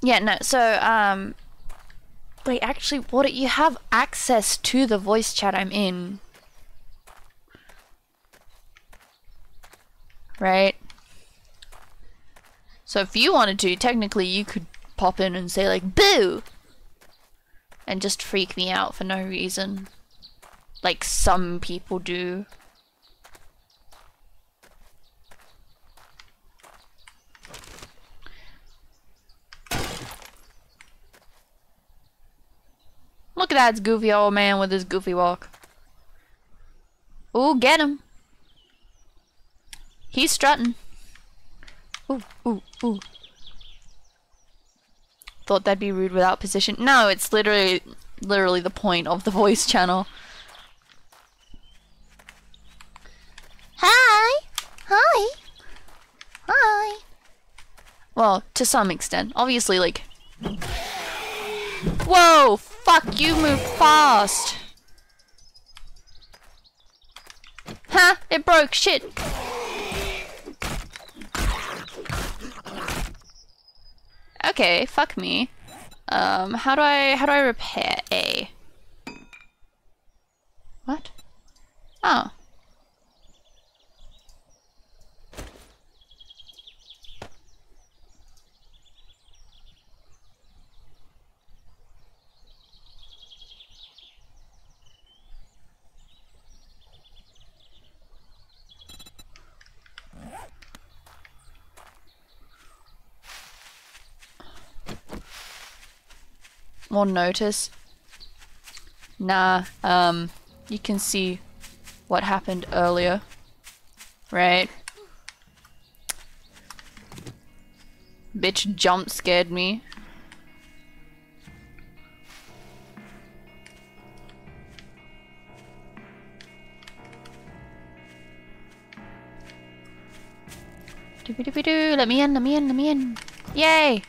Speaker 1: Yeah, no, so, um, Wait, actually, what you have access to the voice chat I'm in. Right? So if you wanted to, technically you could pop in and say like, boo! And just freak me out for no reason. Like some people do. Look at that goofy old man with his goofy walk. Ooh, get him. He's strutting. Ooh, ooh, ooh. Thought that'd be rude without position. No, it's literally, literally the point of the voice channel. Hi! Hi! Hi! Well, to some extent. Obviously, like... Whoa! Fuck, you move fast! Huh? It broke, shit! Okay, fuck me. Um, how do I, how do I repair A? What? Oh. More notice. Nah, um, you can see what happened earlier. Right? Bitch jump scared me. Doobie-doobie-doo, let me in, let me in, let me in. Yay!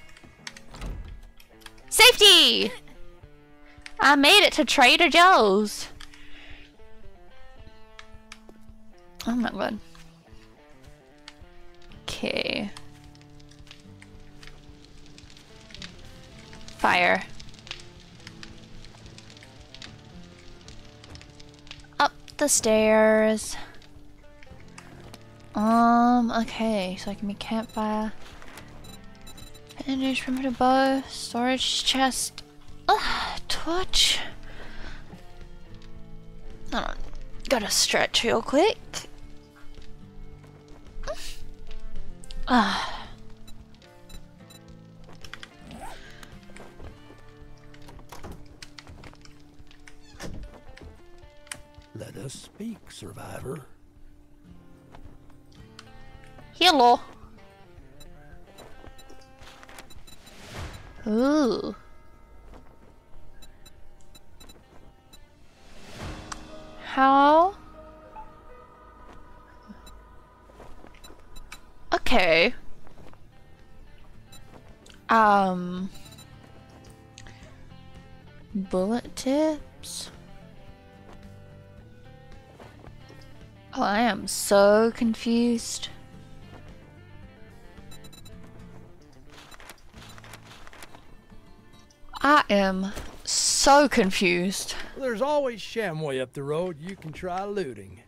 Speaker 1: I made it to Trader Joe's. Oh my god. Okay. Fire. Up the stairs. Um, okay, so I can make campfire. Bandage, primitive bow, storage chest. Ugh, torch. Hold on. Gotta stretch real quick. Confused. I am so confused.
Speaker 4: There's always Shamway up the road you can try looting.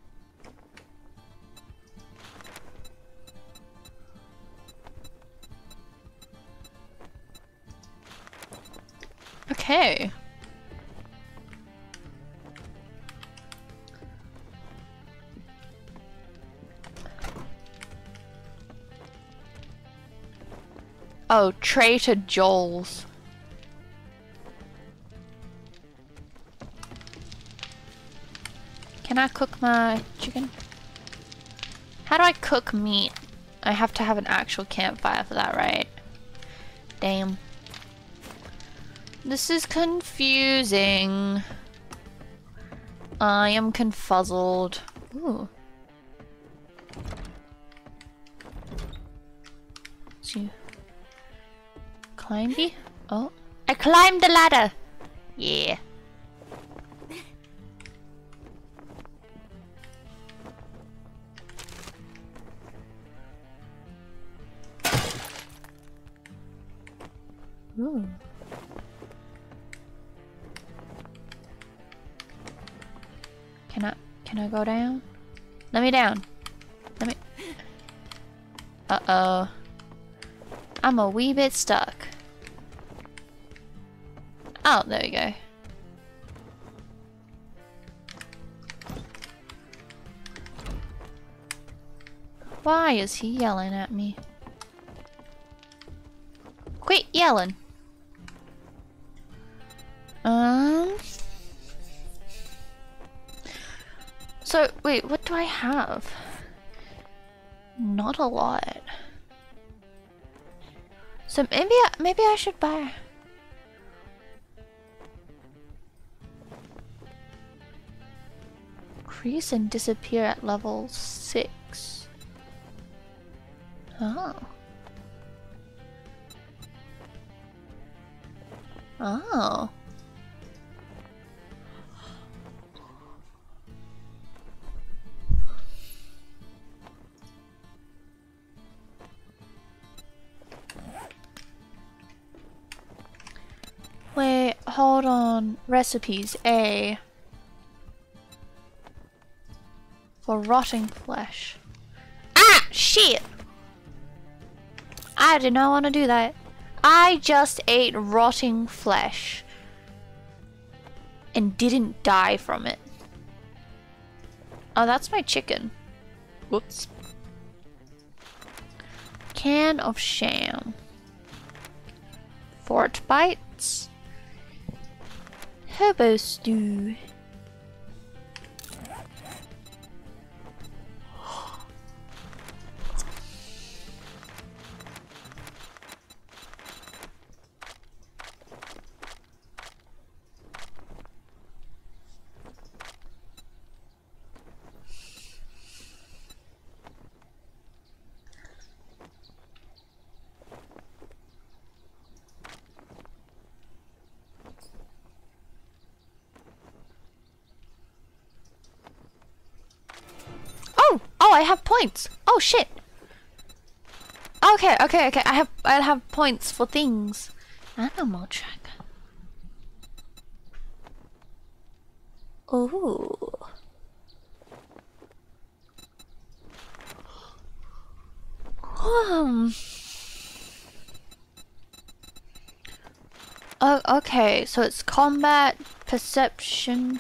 Speaker 1: Okay. Oh, Trader Joel's. Can I cook my chicken? How do I cook meat? I have to have an actual campfire for that, right? Damn. This is confusing. I am confuzzled. Ooh. Climby? Oh. I climbed the ladder! Yeah. Ooh. Can I can I go down? Let me down. Let me Uh oh. I'm a wee bit stuck. Oh, there we go. Why is he yelling at me? Quit yelling. Um. So, wait, what do I have? Not a lot. So maybe maybe I should buy. Increase and disappear at level six. Oh. Oh. Wait, hold on. Recipes A. For rotting flesh. Ah! Shit! I did not want to do that. I just ate rotting flesh. And didn't die from it. Oh, that's my chicken. Whoops. Can of sham. Fort bites. Hobo stew. Points. Oh shit. Okay, okay, okay. I have I have points for things. Animal tracker. Ooh. Um. Oh, okay. So it's combat, perception.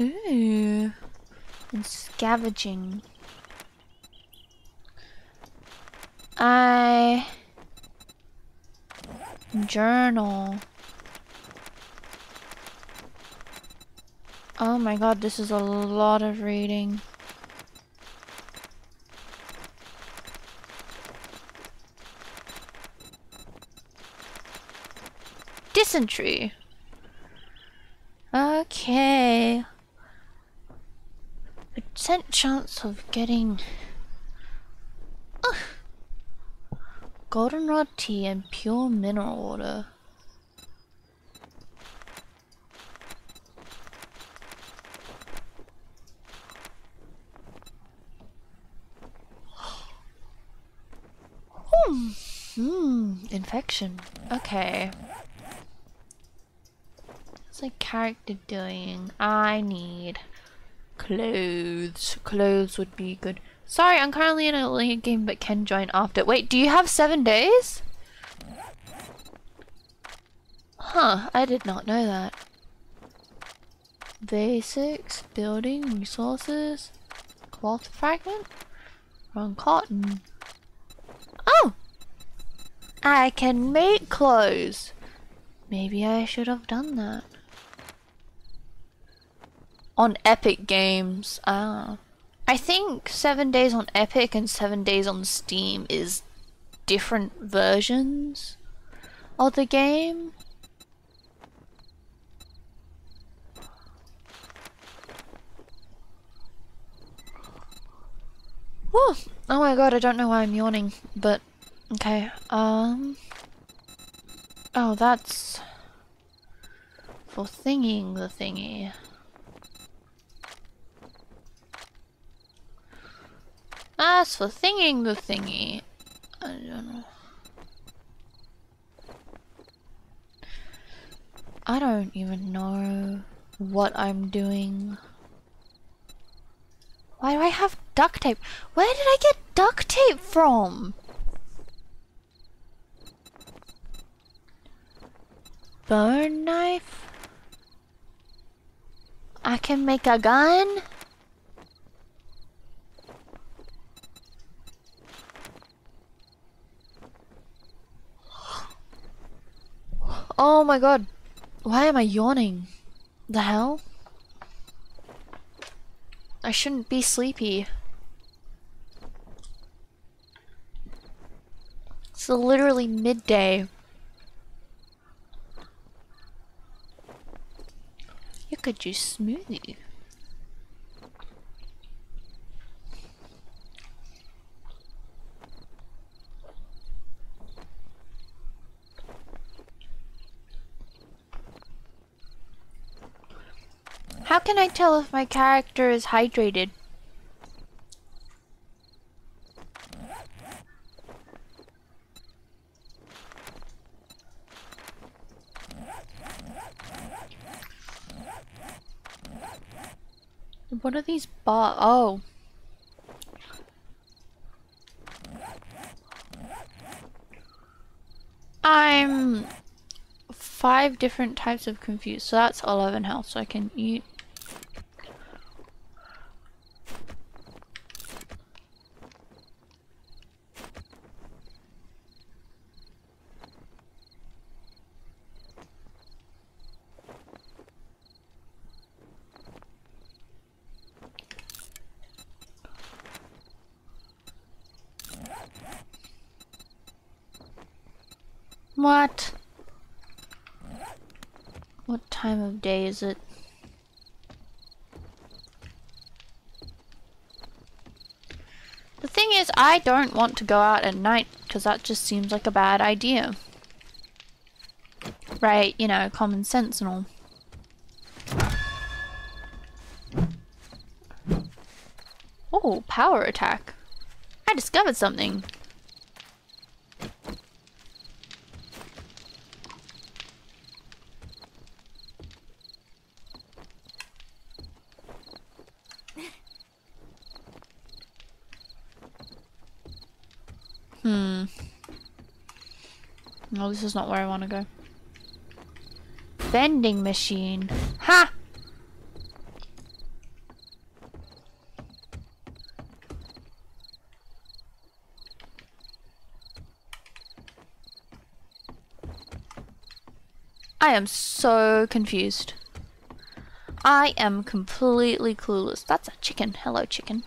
Speaker 1: Ooh. And scavenging. I journal. Oh my god, this is a lot of reading. Dysentery. Okay. Percent chance of getting Ugh. goldenrod tea and pure mineral water. Hmm. Hmm. Infection. Okay. What's my character doing? I need clothes. Clothes would be good. Sorry, I'm currently in a late game but can join after. Wait, do you have seven days? Huh, I did not know that. Basics, building, resources, cloth fragment, wrong cotton. Oh! I can make clothes. Maybe I should have done that. On Epic Games. Ah. I think 7 days on Epic and 7 days on Steam is different versions of the game. Whew. Oh my god, I don't know why I'm yawning, but okay. Um Oh, that's for thinging the thingy. As for thinging the thingy, I don't know. I don't even know what I'm doing. Why do I have duct tape? Where did I get duct tape from? Bone knife? I can make a gun? Oh my god. Why am I yawning? The hell? I shouldn't be sleepy. It's literally midday. You could juice smoothie. How can I tell if my character is hydrated? What are these bar- oh. I'm five different types of confused, so that's 11 health, so I can eat. What? What time of day is it? The thing is, I don't want to go out at night because that just seems like a bad idea. Right, you know, common sense and all. Oh, power attack. I discovered something. Hmm. No, this is not where I want to go. Vending machine. Ha! I am so confused. I am completely clueless. That's a chicken. Hello, chicken.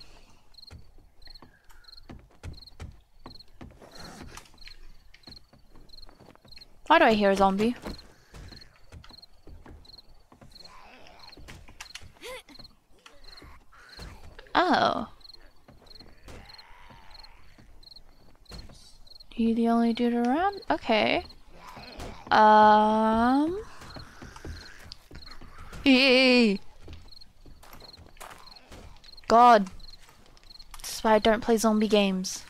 Speaker 1: Why do I hear a zombie? Oh. You the only dude around? Okay. Um. Eee. God. This is why I don't play zombie games.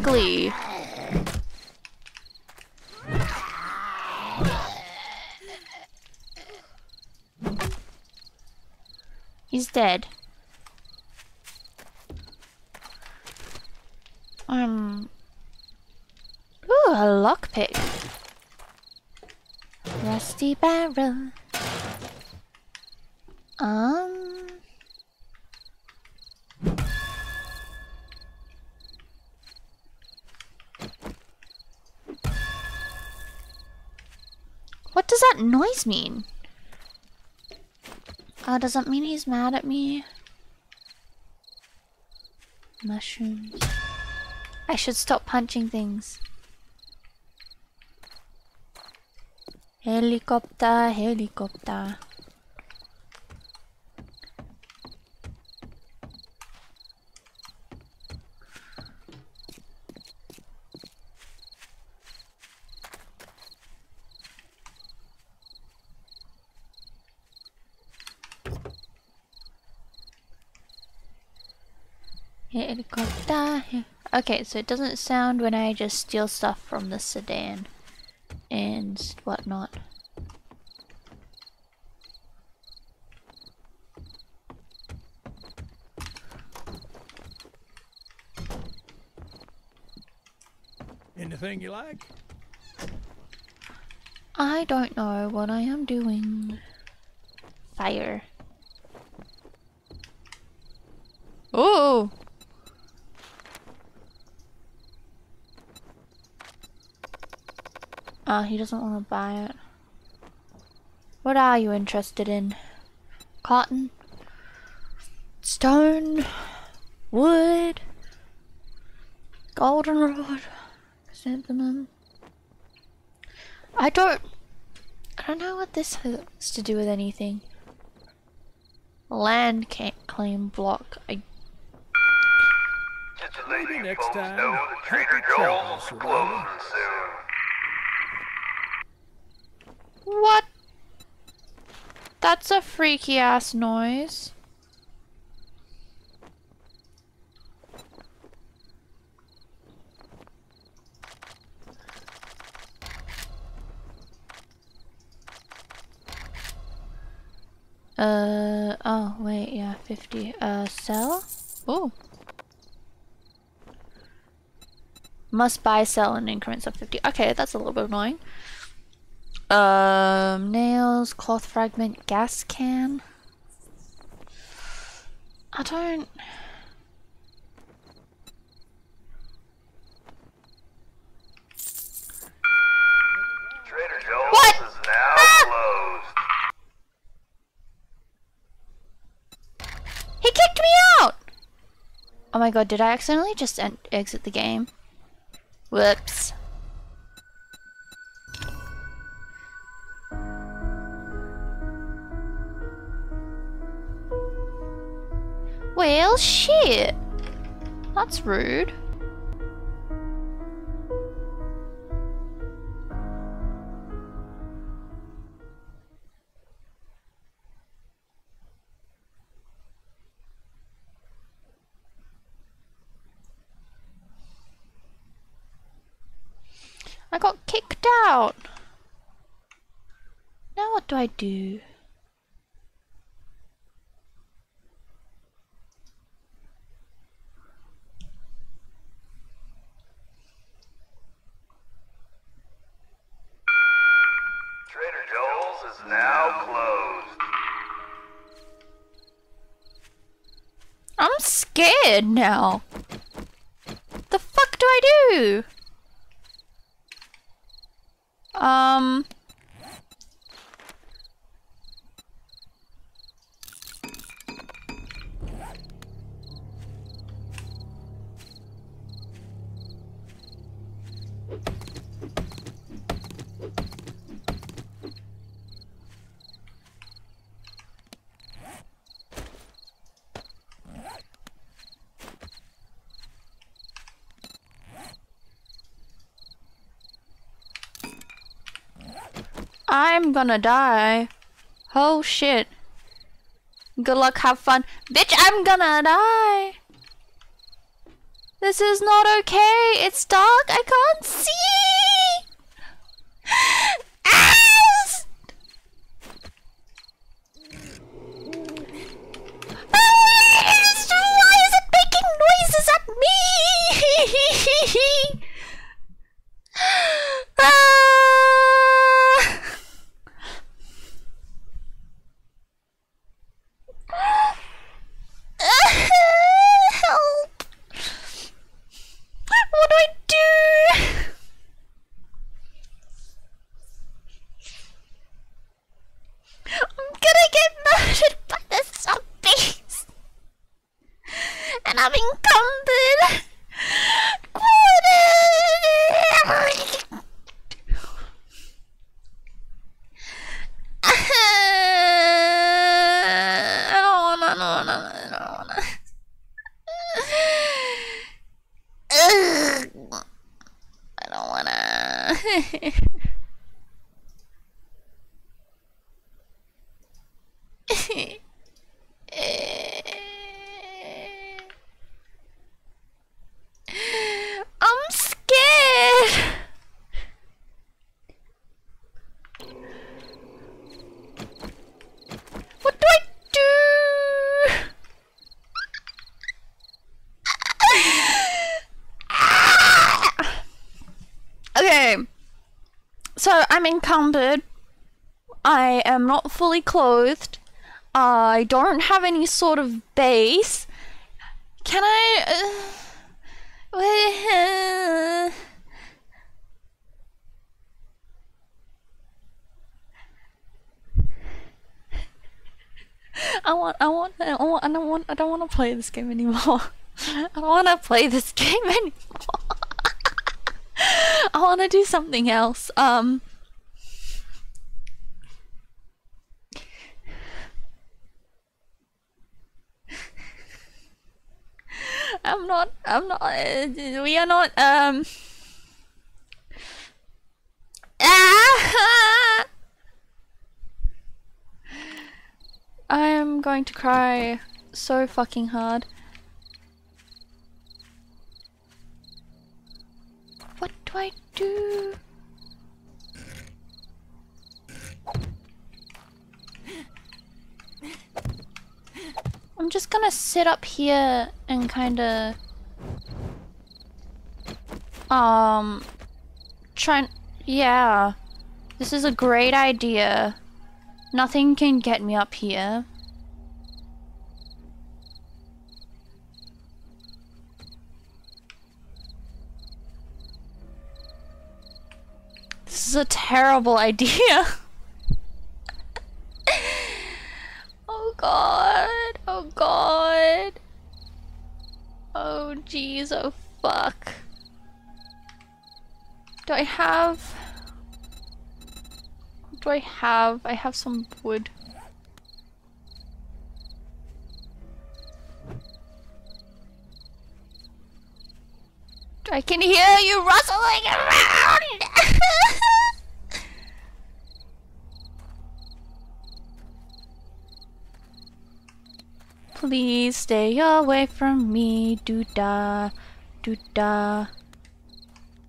Speaker 1: Ugly. He's dead. Um. Ooh, a lockpick. Rusty barrel. Noise mean? Uh, does that mean he's mad at me? Mushrooms. I should stop punching things. Helicopter, helicopter. Helicopter. Okay, so it doesn't sound when I just steal stuff from the sedan and whatnot.
Speaker 4: Anything you like?
Speaker 1: I don't know what I am doing. Fire. Oh! Ah, he doesn't want to buy it. What are you interested in? Cotton? Stone? Wood? Goldenrod? Chrysanthemum? I don't... I don't know what this has to do with anything. Land can't claim block. I
Speaker 4: Maybe next time,
Speaker 5: know
Speaker 4: happy
Speaker 5: Trader soon.
Speaker 1: What? That's a freaky ass noise. Uh, oh, wait, yeah, 50. Uh, sell? Ooh. Must buy, sell in increments of 50. Okay, that's a little bit annoying. Um, nails, cloth fragment, gas can. I don't... what? Ah! He kicked me out! Oh my god, did I accidentally just exit the game? Whoops. Well, shit. That's rude. I got kicked out. Now what do I do?
Speaker 6: Trader Joel's is now closed.
Speaker 1: I'm scared now. The fuck do I do? Um. I'm gonna die. Oh shit. Good luck, have fun. Bitch, I'm gonna die. This is not okay. It's dark. I can't see. Ass! Ass! Why is it making noises at me? Ah! Help! What do I do? I'm gonna get murdered by the zombies! And I'm encumbered! I don't wanna, I don't wanna, I don't wanna. Ugh. I don't wanna. I'm scared. What do I do? okay. So I'm encumbered. I am not fully clothed. I don't have any sort of base. Can I? Uh, I want, I want, I want, I don't want, I don't want to play this game anymore. I don't want to play this game anymore. I want to do something else. Um. I'm not. I'm not. Uh, we are not. Um. Ah! I am going to cry so fucking hard. What do I do? I'm just gonna sit up here and kinda um try and yeah. This is a great idea. Nothing can get me up here. This is a terrible idea. Have... What do I have? I have some wood. I can hear you rustling around! Please stay away from me, doo-da, doo-da.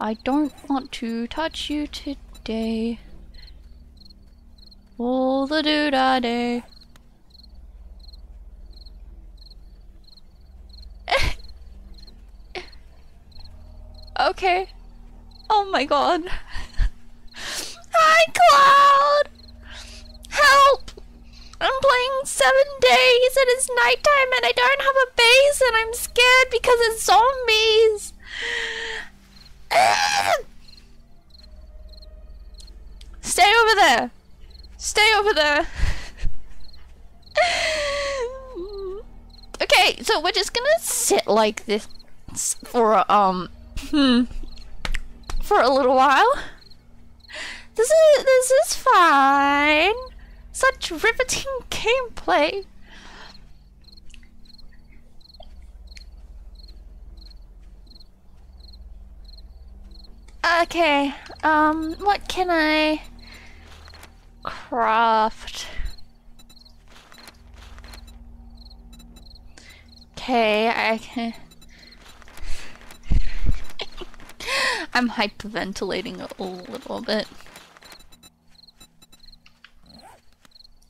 Speaker 1: I don't want to touch you today. All the doo-da day. okay. Oh my god. Hi, Cloud! Help! I'm playing seven days and it's nighttime and I don't have a base and I'm scared because it's zombies. Stay over there. Stay over there. okay, so we're just gonna sit like this for um hmm, for a little while. This is this is fine. Such riveting gameplay. Okay, um, what can I craft? Okay, I can. I'm hyperventilating a little bit.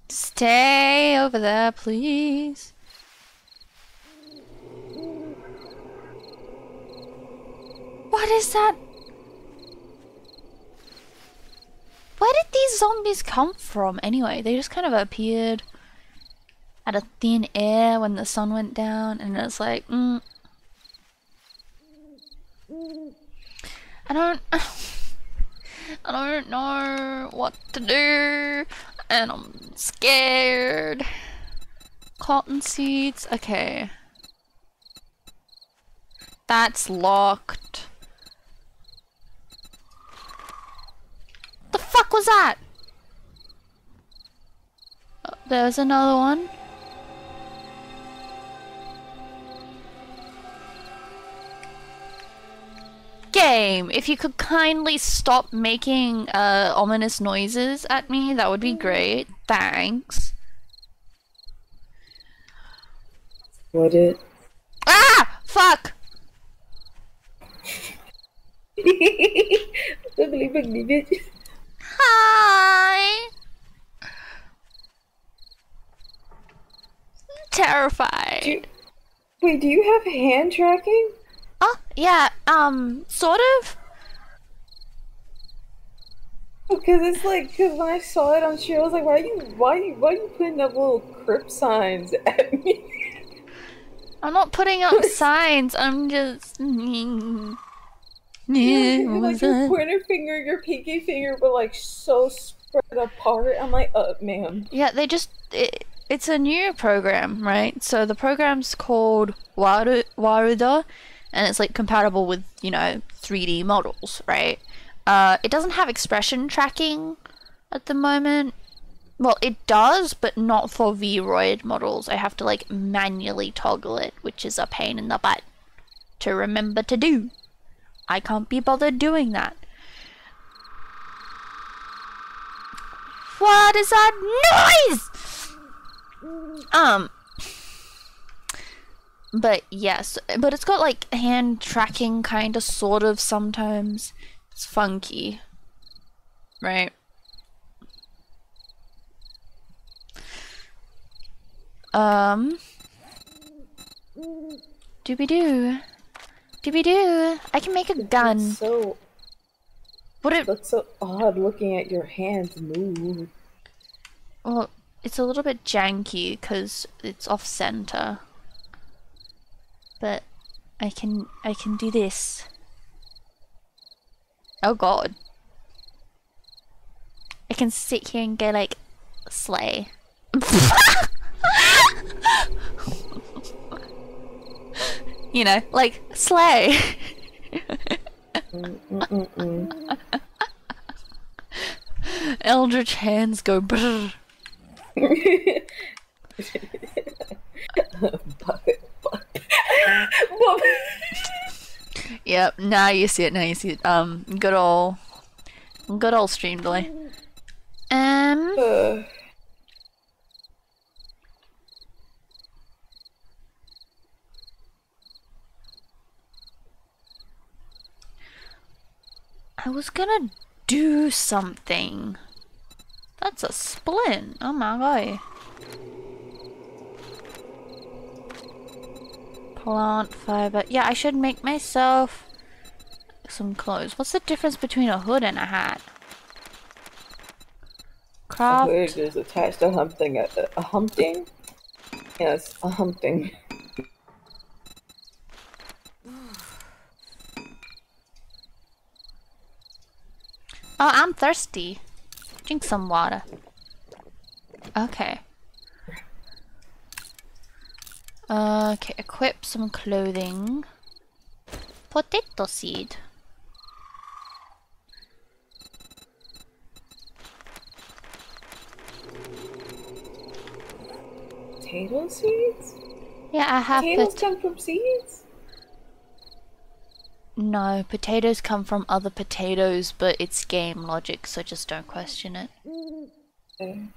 Speaker 1: Stay over there, please. What is that? Where did these zombies come from anyway? They just kind of appeared out of thin air when the sun went down and it's like, mm. I don't I don't know what to do and I'm scared. Cotton seeds, okay. That's locked. What the fuck was that? Oh, there's another one. Game, if you could kindly stop making uh, ominous noises at me, that would be great. Thanks.
Speaker 5: What it?
Speaker 1: Ah! Fuck!
Speaker 5: Ugly ugly bitch.
Speaker 1: Hi! Terrified.
Speaker 5: Do you, wait, do you have hand tracking?
Speaker 1: Oh, yeah, um, sort of.
Speaker 5: Because it's like, because when I saw it on stream, I was like, why are you, why are you, why are you putting up little crip signs at me?
Speaker 1: I'm not putting up signs, I'm just.
Speaker 5: Yeah, like your pointer finger, your pinky finger, but like so spread apart. I'm like, uh, ma'am.
Speaker 1: Yeah, they just. It, it's a new program, right? So the program's called Waru, Warudo, and it's like compatible with, you know, 3D models, right? Uh, it doesn't have expression tracking at the moment. Well, it does, but not for VRoid models. I have to like manually toggle it, which is a pain in the butt to remember to do. I can't be bothered doing that. What is that noise? Um. But yes, but it's got like hand tracking kind of sort of sometimes. It's funky. Right? Um. Doobie doo. Doobie doo. I can make a gun.
Speaker 5: It's so,
Speaker 1: What it?
Speaker 5: it looks so odd looking at your hands move.
Speaker 1: Well, it's a little bit janky because it's off center. But I can I can do this. Oh god. I can sit here and go like slay. You know, like slay. Eldritch hands go brrr. Yep, now you see it, now you see it. Um, good ol' good old stream delay. Um,
Speaker 5: Uh,
Speaker 1: I was gonna do something. That's a splint. Oh my god. Plant fiber. Yeah, I should make myself some clothes. What's the difference between a hood and a hat?
Speaker 5: a
Speaker 1: Craft.
Speaker 5: hood is attached to something. A, a humping? Yes, a humping.
Speaker 1: Oh, I'm thirsty. Drink some water. Okay. Okay, equip some clothing. Potato seed.
Speaker 5: Potato seeds?
Speaker 1: Yeah, I have
Speaker 5: Potatoes
Speaker 1: pot-
Speaker 5: come from seeds?
Speaker 1: No, potatoes come from other potatoes, but it's game logic, so just don't question it.
Speaker 5: Okay.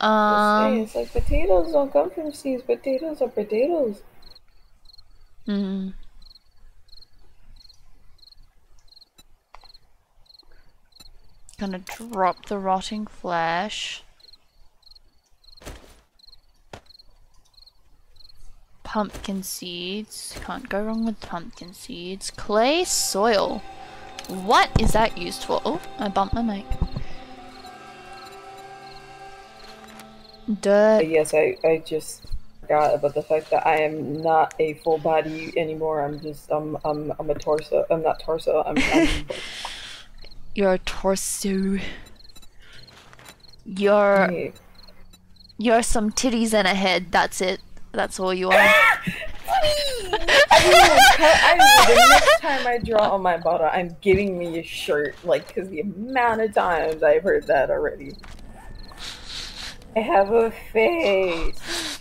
Speaker 1: Um,
Speaker 5: it's like potatoes don't come from seeds. Potatoes are potatoes.
Speaker 1: mm. Gonna drop the rotting flesh. Pumpkin seeds. Can't go wrong with pumpkin seeds. Clay soil. What is that used for? Oh, I bumped my mic. Dirt.
Speaker 5: Yes, I, I just forgot about the fact that I am not a full body anymore. I'm just I'm I'm I'm a torso. I'm not torso. I'm, I'm
Speaker 1: You're a torso. You're
Speaker 5: Hey,
Speaker 1: you're some titties and a head. That's it. That's all you are.
Speaker 5: I I- the next time I draw on my bottle, I'm giving me a shirt. Like, because the amount of times I've heard that already. I have a face.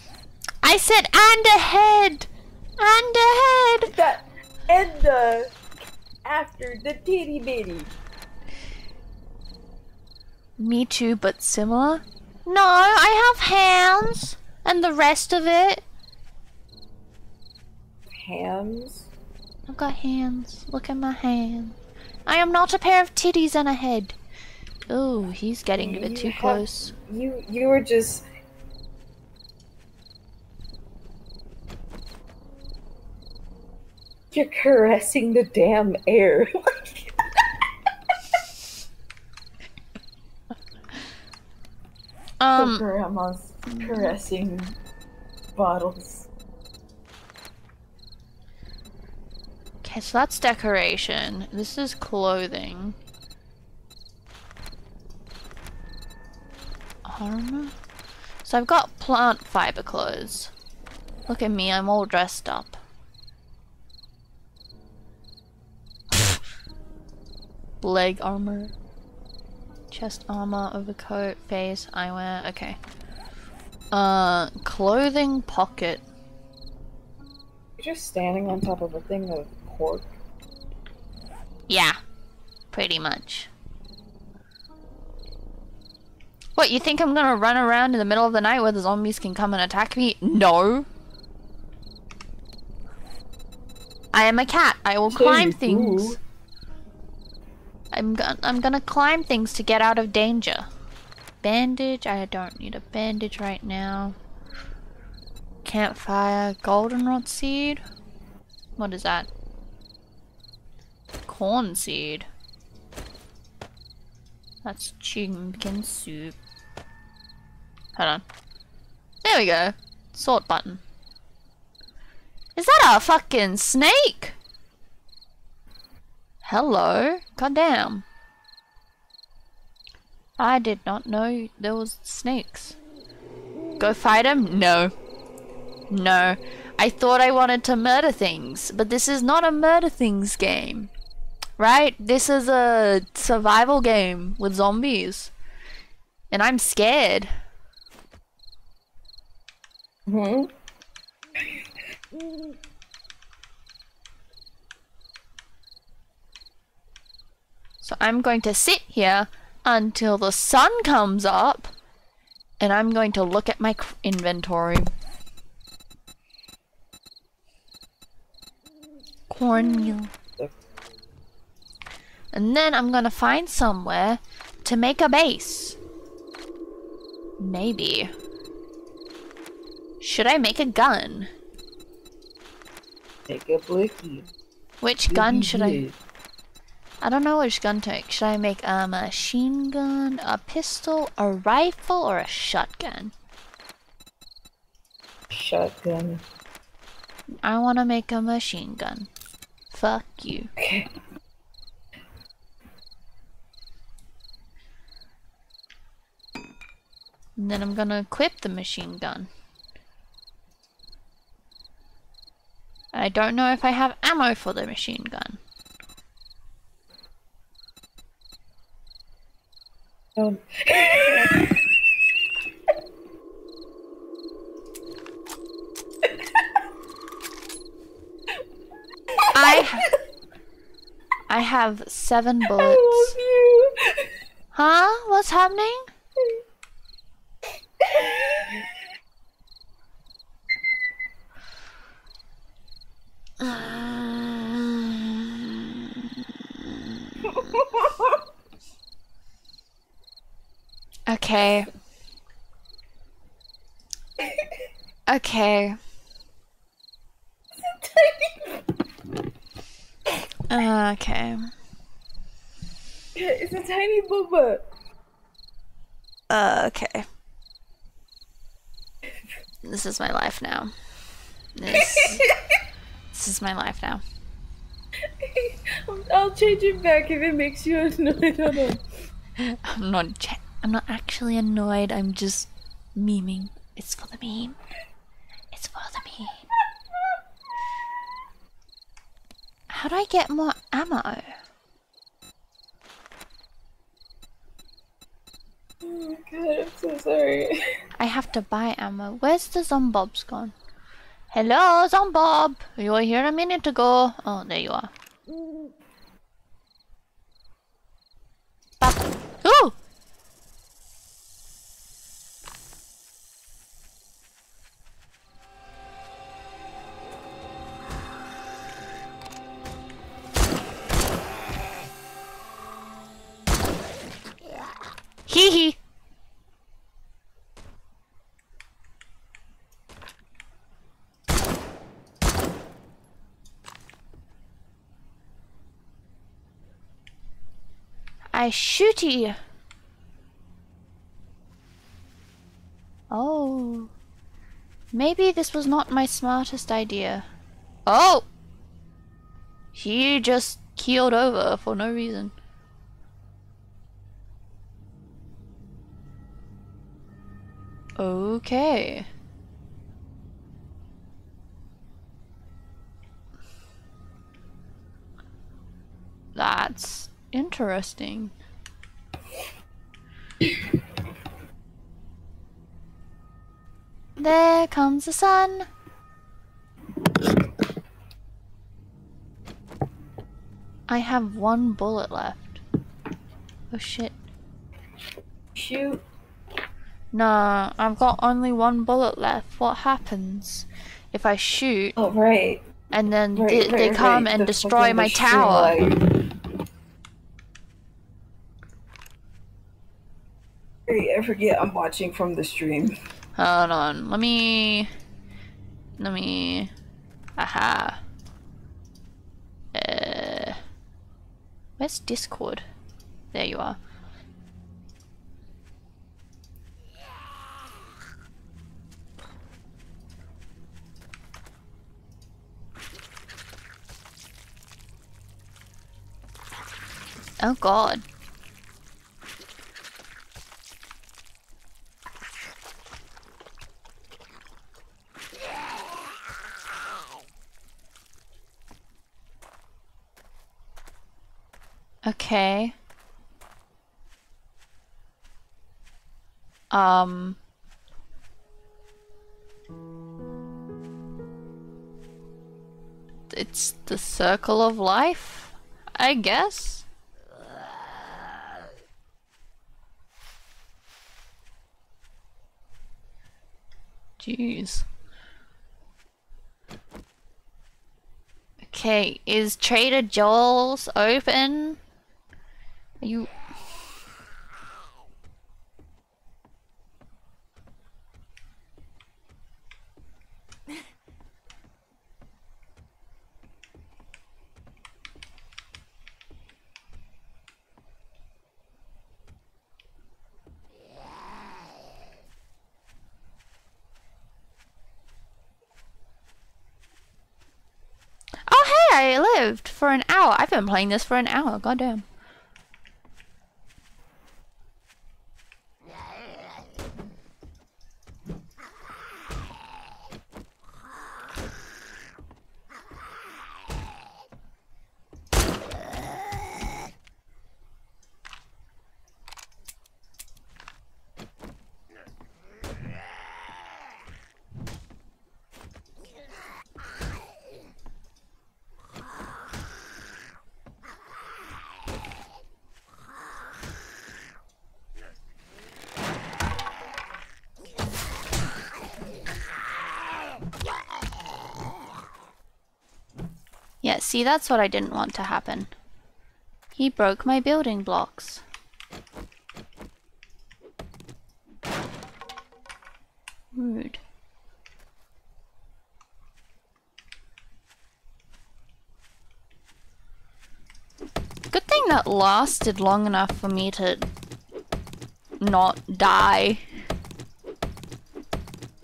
Speaker 1: I said and a head, and a head.
Speaker 5: That and the after the titty bitty.
Speaker 1: Me too, but similar. No, I have hands, and the rest of it.
Speaker 5: Hands?
Speaker 1: I've got hands. Look at my hands. I am not a pair of titties and a head. Oh, he's getting a bit
Speaker 5: You
Speaker 1: too
Speaker 5: have-
Speaker 1: close.
Speaker 5: You you were just. You're caressing the damn air.
Speaker 1: Um,
Speaker 5: grandma's caressing bottles.
Speaker 1: okay, so that's decoration. This is clothing. Armor? So I've got plant fiber clothes. Look at me, I'm all dressed up. Leg armor. Chest armor, overcoat, face, eyewear, okay. Uh, clothing pocket.
Speaker 5: You're just standing on top of a thing of cork.
Speaker 1: Yeah, pretty much. What, you think I'm gonna run around in the middle of the night where the zombies can come and attack me? No. I am a cat. I will
Speaker 5: Say
Speaker 1: climb things.
Speaker 5: do.
Speaker 1: I'm gonna I'm gonna climb things to get out of danger. Bandage. I don't need a bandage right now. Campfire. Goldenrod seed. What is that? Corn seed. That's chicken soup. Hold on. There we go. Sort button. Is that a fucking snake? Hello? Goddamn. I did not know there was snakes. Go fight him? No. No. I thought I wanted to murder things, but this is not a murder things game. Right? This is a survival game with zombies. And I'm scared.
Speaker 5: Hmm?
Speaker 1: So I'm going to sit here until the sun comes up and I'm going to look at my inventory. Cornmeal. And then I'm gonna find somewhere to make a base. Maybe. Should I make a gun?
Speaker 5: Take a blicky.
Speaker 1: Which gun should I? I don't know which gun to make. Should I make a machine gun, a pistol, a rifle, or a shotgun?
Speaker 5: Shotgun.
Speaker 1: I want to make a machine gun. Fuck you.
Speaker 5: Okay.
Speaker 1: And then I'm gonna equip the machine gun. I don't know if I have ammo for the machine gun. I I have seven
Speaker 5: I
Speaker 1: bullets.
Speaker 5: love you.
Speaker 1: Huh? What's happening? Okay. Okay. Okay.
Speaker 5: It's a tiny booba.
Speaker 1: Uh, okay. This is my life now. This, this is my life now.
Speaker 5: I'll change it back if it makes you annoyed.
Speaker 1: I'm not. Ch- I'm not actually annoyed. I'm just memeing. It's for the meme. It's for the meme. How do I get more ammo?
Speaker 5: Oh my god, I'm so sorry.
Speaker 1: I have to buy ammo. Where's the zombobs gone? Hello, zombob. You were here a minute ago. Oh, there you are. Mm. Bop. Ooh! Hee hee. I shooty. Oh. Maybe this was not my smartest idea. Oh! He just keeled over for no reason. Okay. That's interesting. There comes the sun. I have one bullet left. Oh shit.
Speaker 5: Shoot.
Speaker 1: Nah, I've got only one bullet left. What happens if I shoot
Speaker 5: Oh, right.
Speaker 1: and then
Speaker 5: right,
Speaker 1: they, they come
Speaker 5: right.
Speaker 1: and
Speaker 5: The
Speaker 1: destroy my tower?
Speaker 5: Hey, I forget I'm watching from the stream.
Speaker 1: Hold on, let me. Let me. Aha. Uh. Where's Discord? There you are. Oh god. Okay. Um... It's the circle of life, I guess? Okay, is Trader Joel's open? Are you Oh hey, I lived for an hour. I've been playing this for an hour. Goddamn. Yeah, see, that's what I didn't want to happen. He broke my building blocks. Rude. Good thing that lasted long enough for me to not die.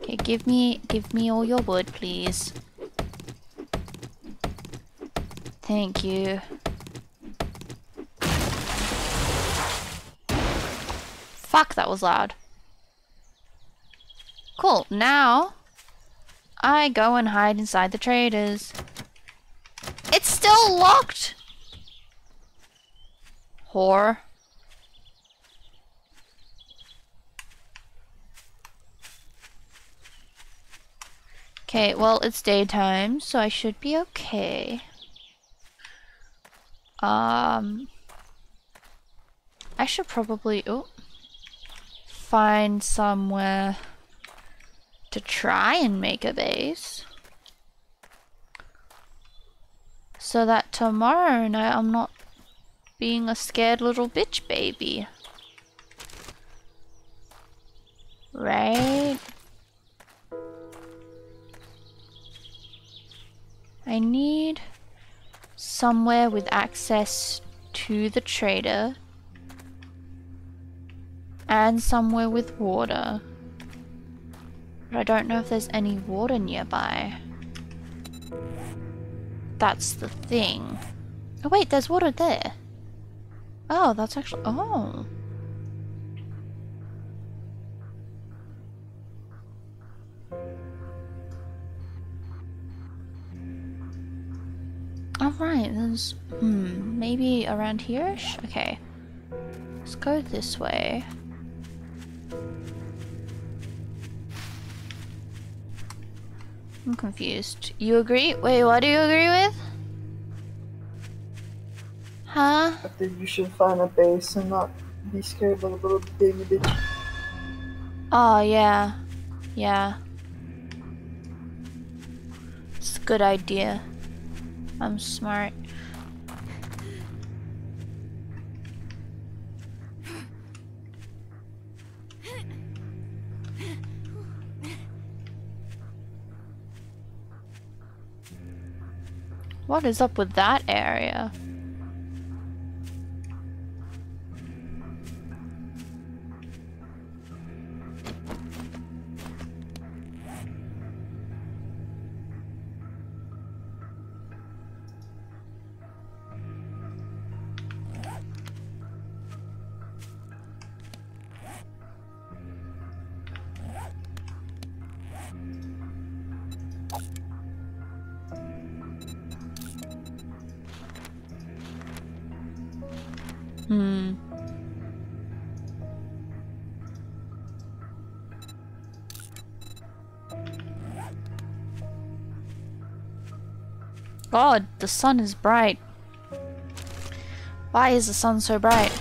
Speaker 1: Okay, give me give me all your wood, please. Thank you. Fuck, that was loud. Cool, now I go and hide inside the traders. It's still locked! Whore. Okay, well, it's daytime, so I should be okay. Um, I should probably oh, find somewhere to try and make a base. So that tomorrow night I'm not being a scared little bitch baby. Right? I need somewhere with access to the trader and somewhere with water. But I don't know if there's any water nearby. That's the thing. Oh wait, there's water there. Oh, that's actually- oh. Alright, there's... Hmm, maybe around here-ish? Okay. Let's go this way. I'm confused. You agree? Wait, what do you agree with? Huh?
Speaker 5: I think you should find a base and not be scared of a little baby bitch.
Speaker 1: Oh, yeah. Yeah. It's a good idea. I'm smart. What is up with that area? The sun is bright. Why is the sun so bright?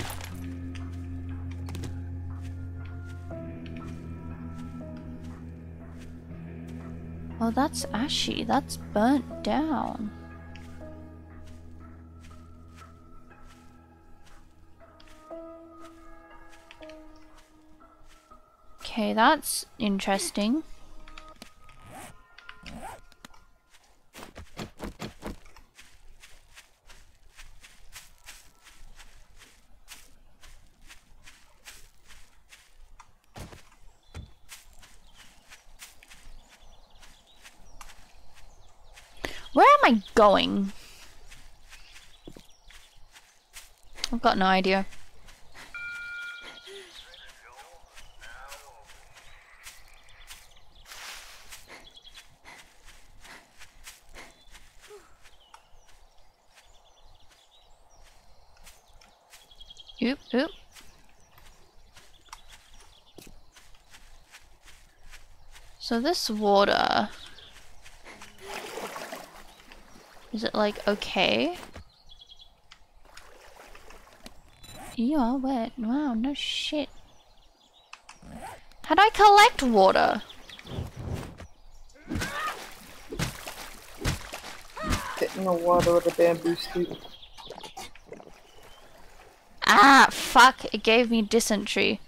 Speaker 1: Oh, that's ashy. That's burnt down. Okay, that's interesting. Where am I going? I've got no idea. Oop, oop. So this water... Is it like okay? You are wet. Wow, no shit. How do I collect water?
Speaker 5: Get in the water with a bamboo stick.
Speaker 1: Ah, fuck. It gave me dysentery.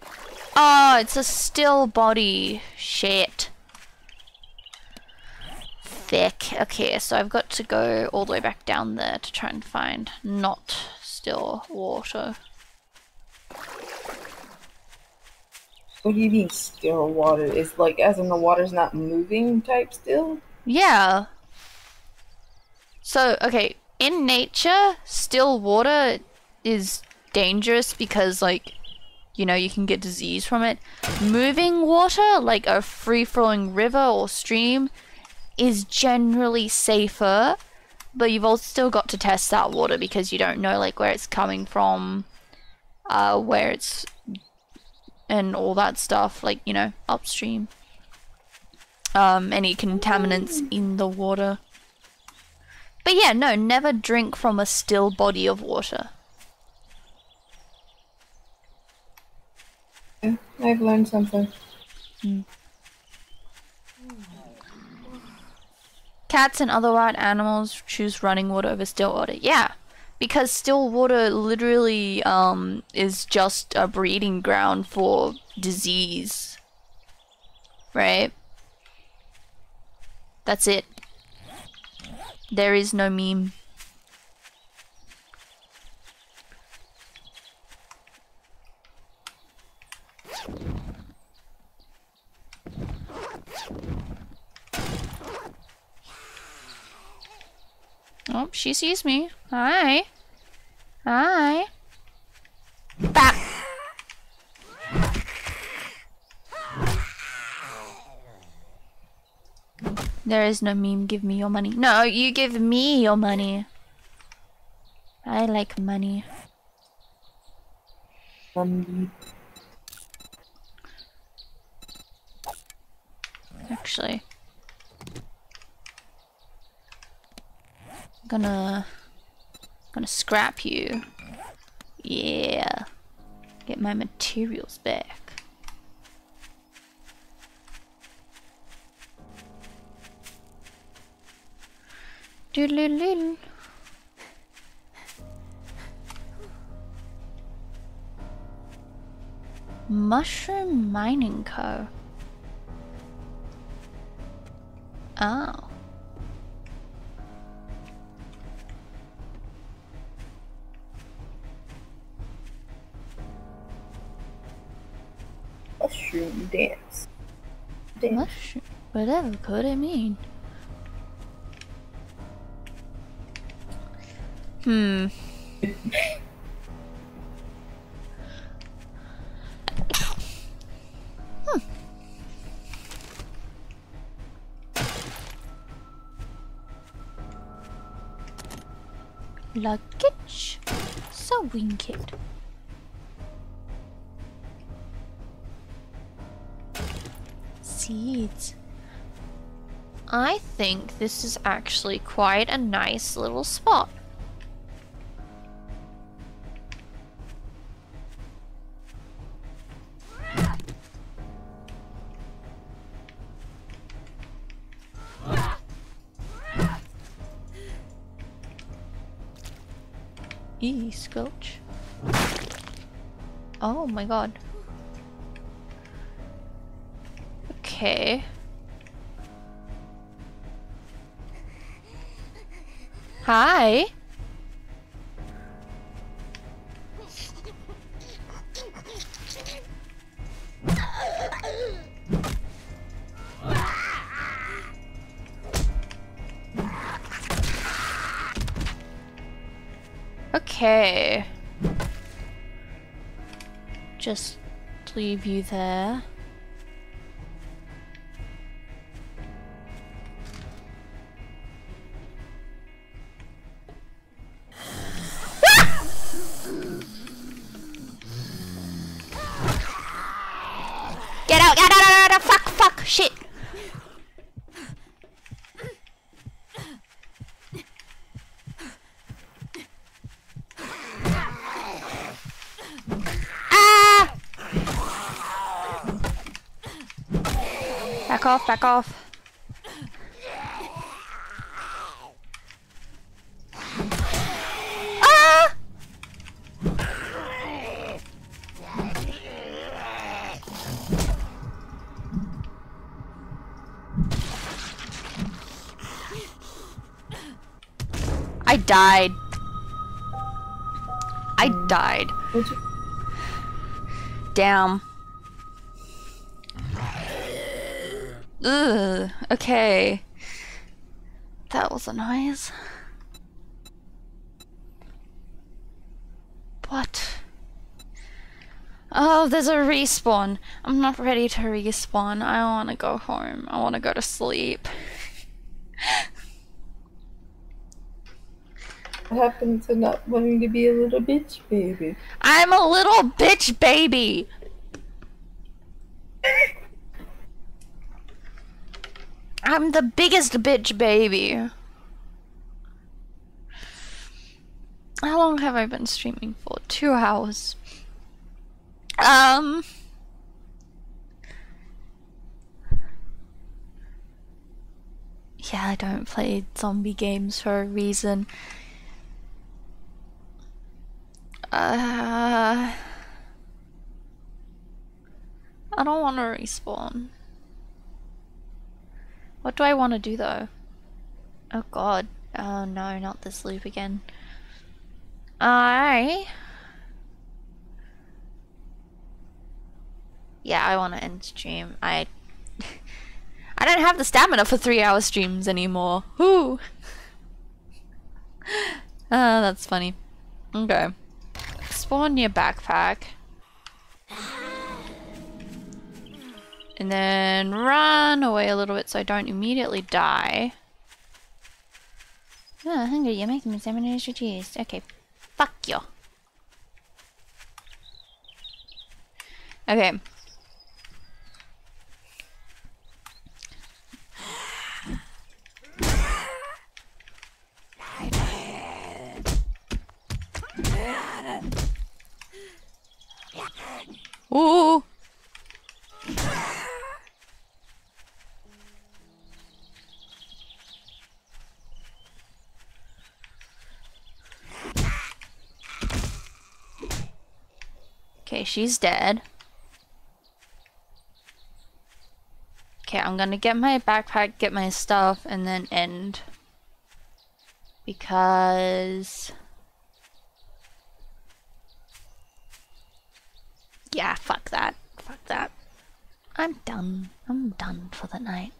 Speaker 1: Oh, it's a still body. Shit. Okay, so I've got to go all the way back down there to try and find not still water.
Speaker 5: What do you mean still water? Is like as in the water's not moving type still?
Speaker 1: Yeah. So, okay, in nature, still water is dangerous because, like, you know, you can get disease from it. Moving water, like a free flowing river or stream, is generally safer, but you've also still got to test that water because you don't know, like, where it's coming from, uh, where it's, and all that stuff, like, you know, upstream. Um, any contaminants in the water. But yeah, no, never drink from a still body of water.
Speaker 5: Yeah, I've learned something.
Speaker 1: Cats and other wild animals choose running water over still water. Yeah, because still water literally um, is just a breeding ground for disease. Right? That's it. There is no meme. Oh, she sees me. Hi. Hi. Bap. There is no meme. Give me your money. No, you give me your money. I like money. Actually. Gonna gonna scrap you. Yeah. Get my materials back. Mushroom Mining Co. Oh.
Speaker 5: Mushroom dance. Dance.
Speaker 1: Mushroom. Whatever could it mean? Hmm. Hmm. Luggage. Sewing kit. Seeds. I think this is actually quite a nice little spot. Eee, squelch. Oh my god. Okay. Hi. Okay. Just leave you there. Back off, back off. Ah! I died. I died. Damn. Ugh. Okay. That was a noise. What? Oh, there's a respawn. I'm not ready to respawn. I want to go home. I want to go to sleep.
Speaker 5: I happen to not wanting to be a little bitch baby.
Speaker 1: I'm a little bitch baby. I'm the biggest bitch baby. How long have I been streaming for? Two hours. Um. Yeah, I don't play zombie games for a reason. Uh, I don't want to respawn. What do I want to do though? Oh god. Oh no, not this loop again. I. Yeah, I want to end stream. I. I don't have the stamina for three hour streams anymore. Whoo! Ah, that's funny. Okay. Spawn your backpack. And then run away a little bit so I don't immediately die. Oh, hungry, you're making me extra cheese. Okay, fuck you. Okay. Ooh. Okay, she's dead. Okay, I'm gonna get my backpack, get my stuff, and then end. Because... Yeah, fuck that. Fuck that. I'm done. I'm done for the night.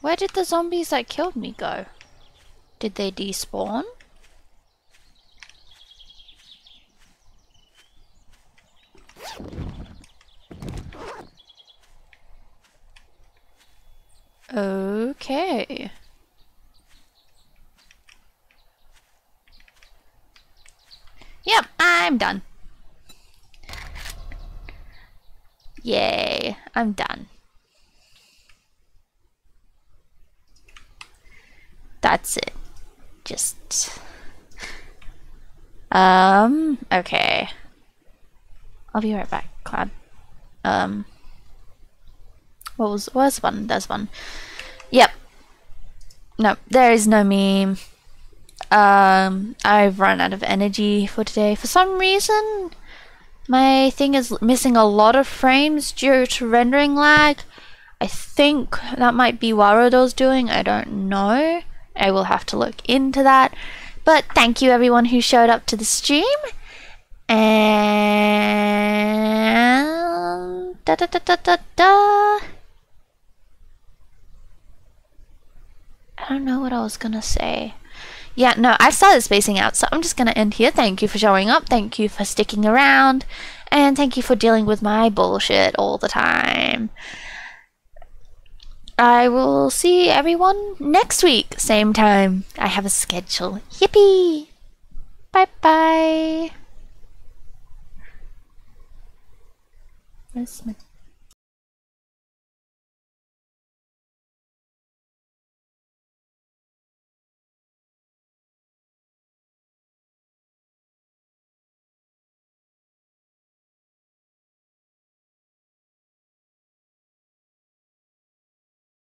Speaker 1: Where did the zombies that killed me go? Did they despawn? Okay. Yep, I'm done. Yay, I'm done. That's it. Just. Um, okay. I'll be right back, Cloud. Um. What was. Where's one? There's one. Yep. No, there is no meme. Um, I've run out of energy for today. For some reason, my thing is missing a lot of frames due to rendering lag. I think that might be Warudo's doing. I don't know. I will have to look into that. But thank you everyone who showed up to the stream. And da da da da da da. I don't know what I was gonna say. Yeah, no, I've started spacing out, so I'm just gonna end here. Thank you for showing up, thank you for sticking around, and thank you for dealing with my bullshit all the time. I will see everyone next week, same time. I have a schedule. Yippee! Bye bye. My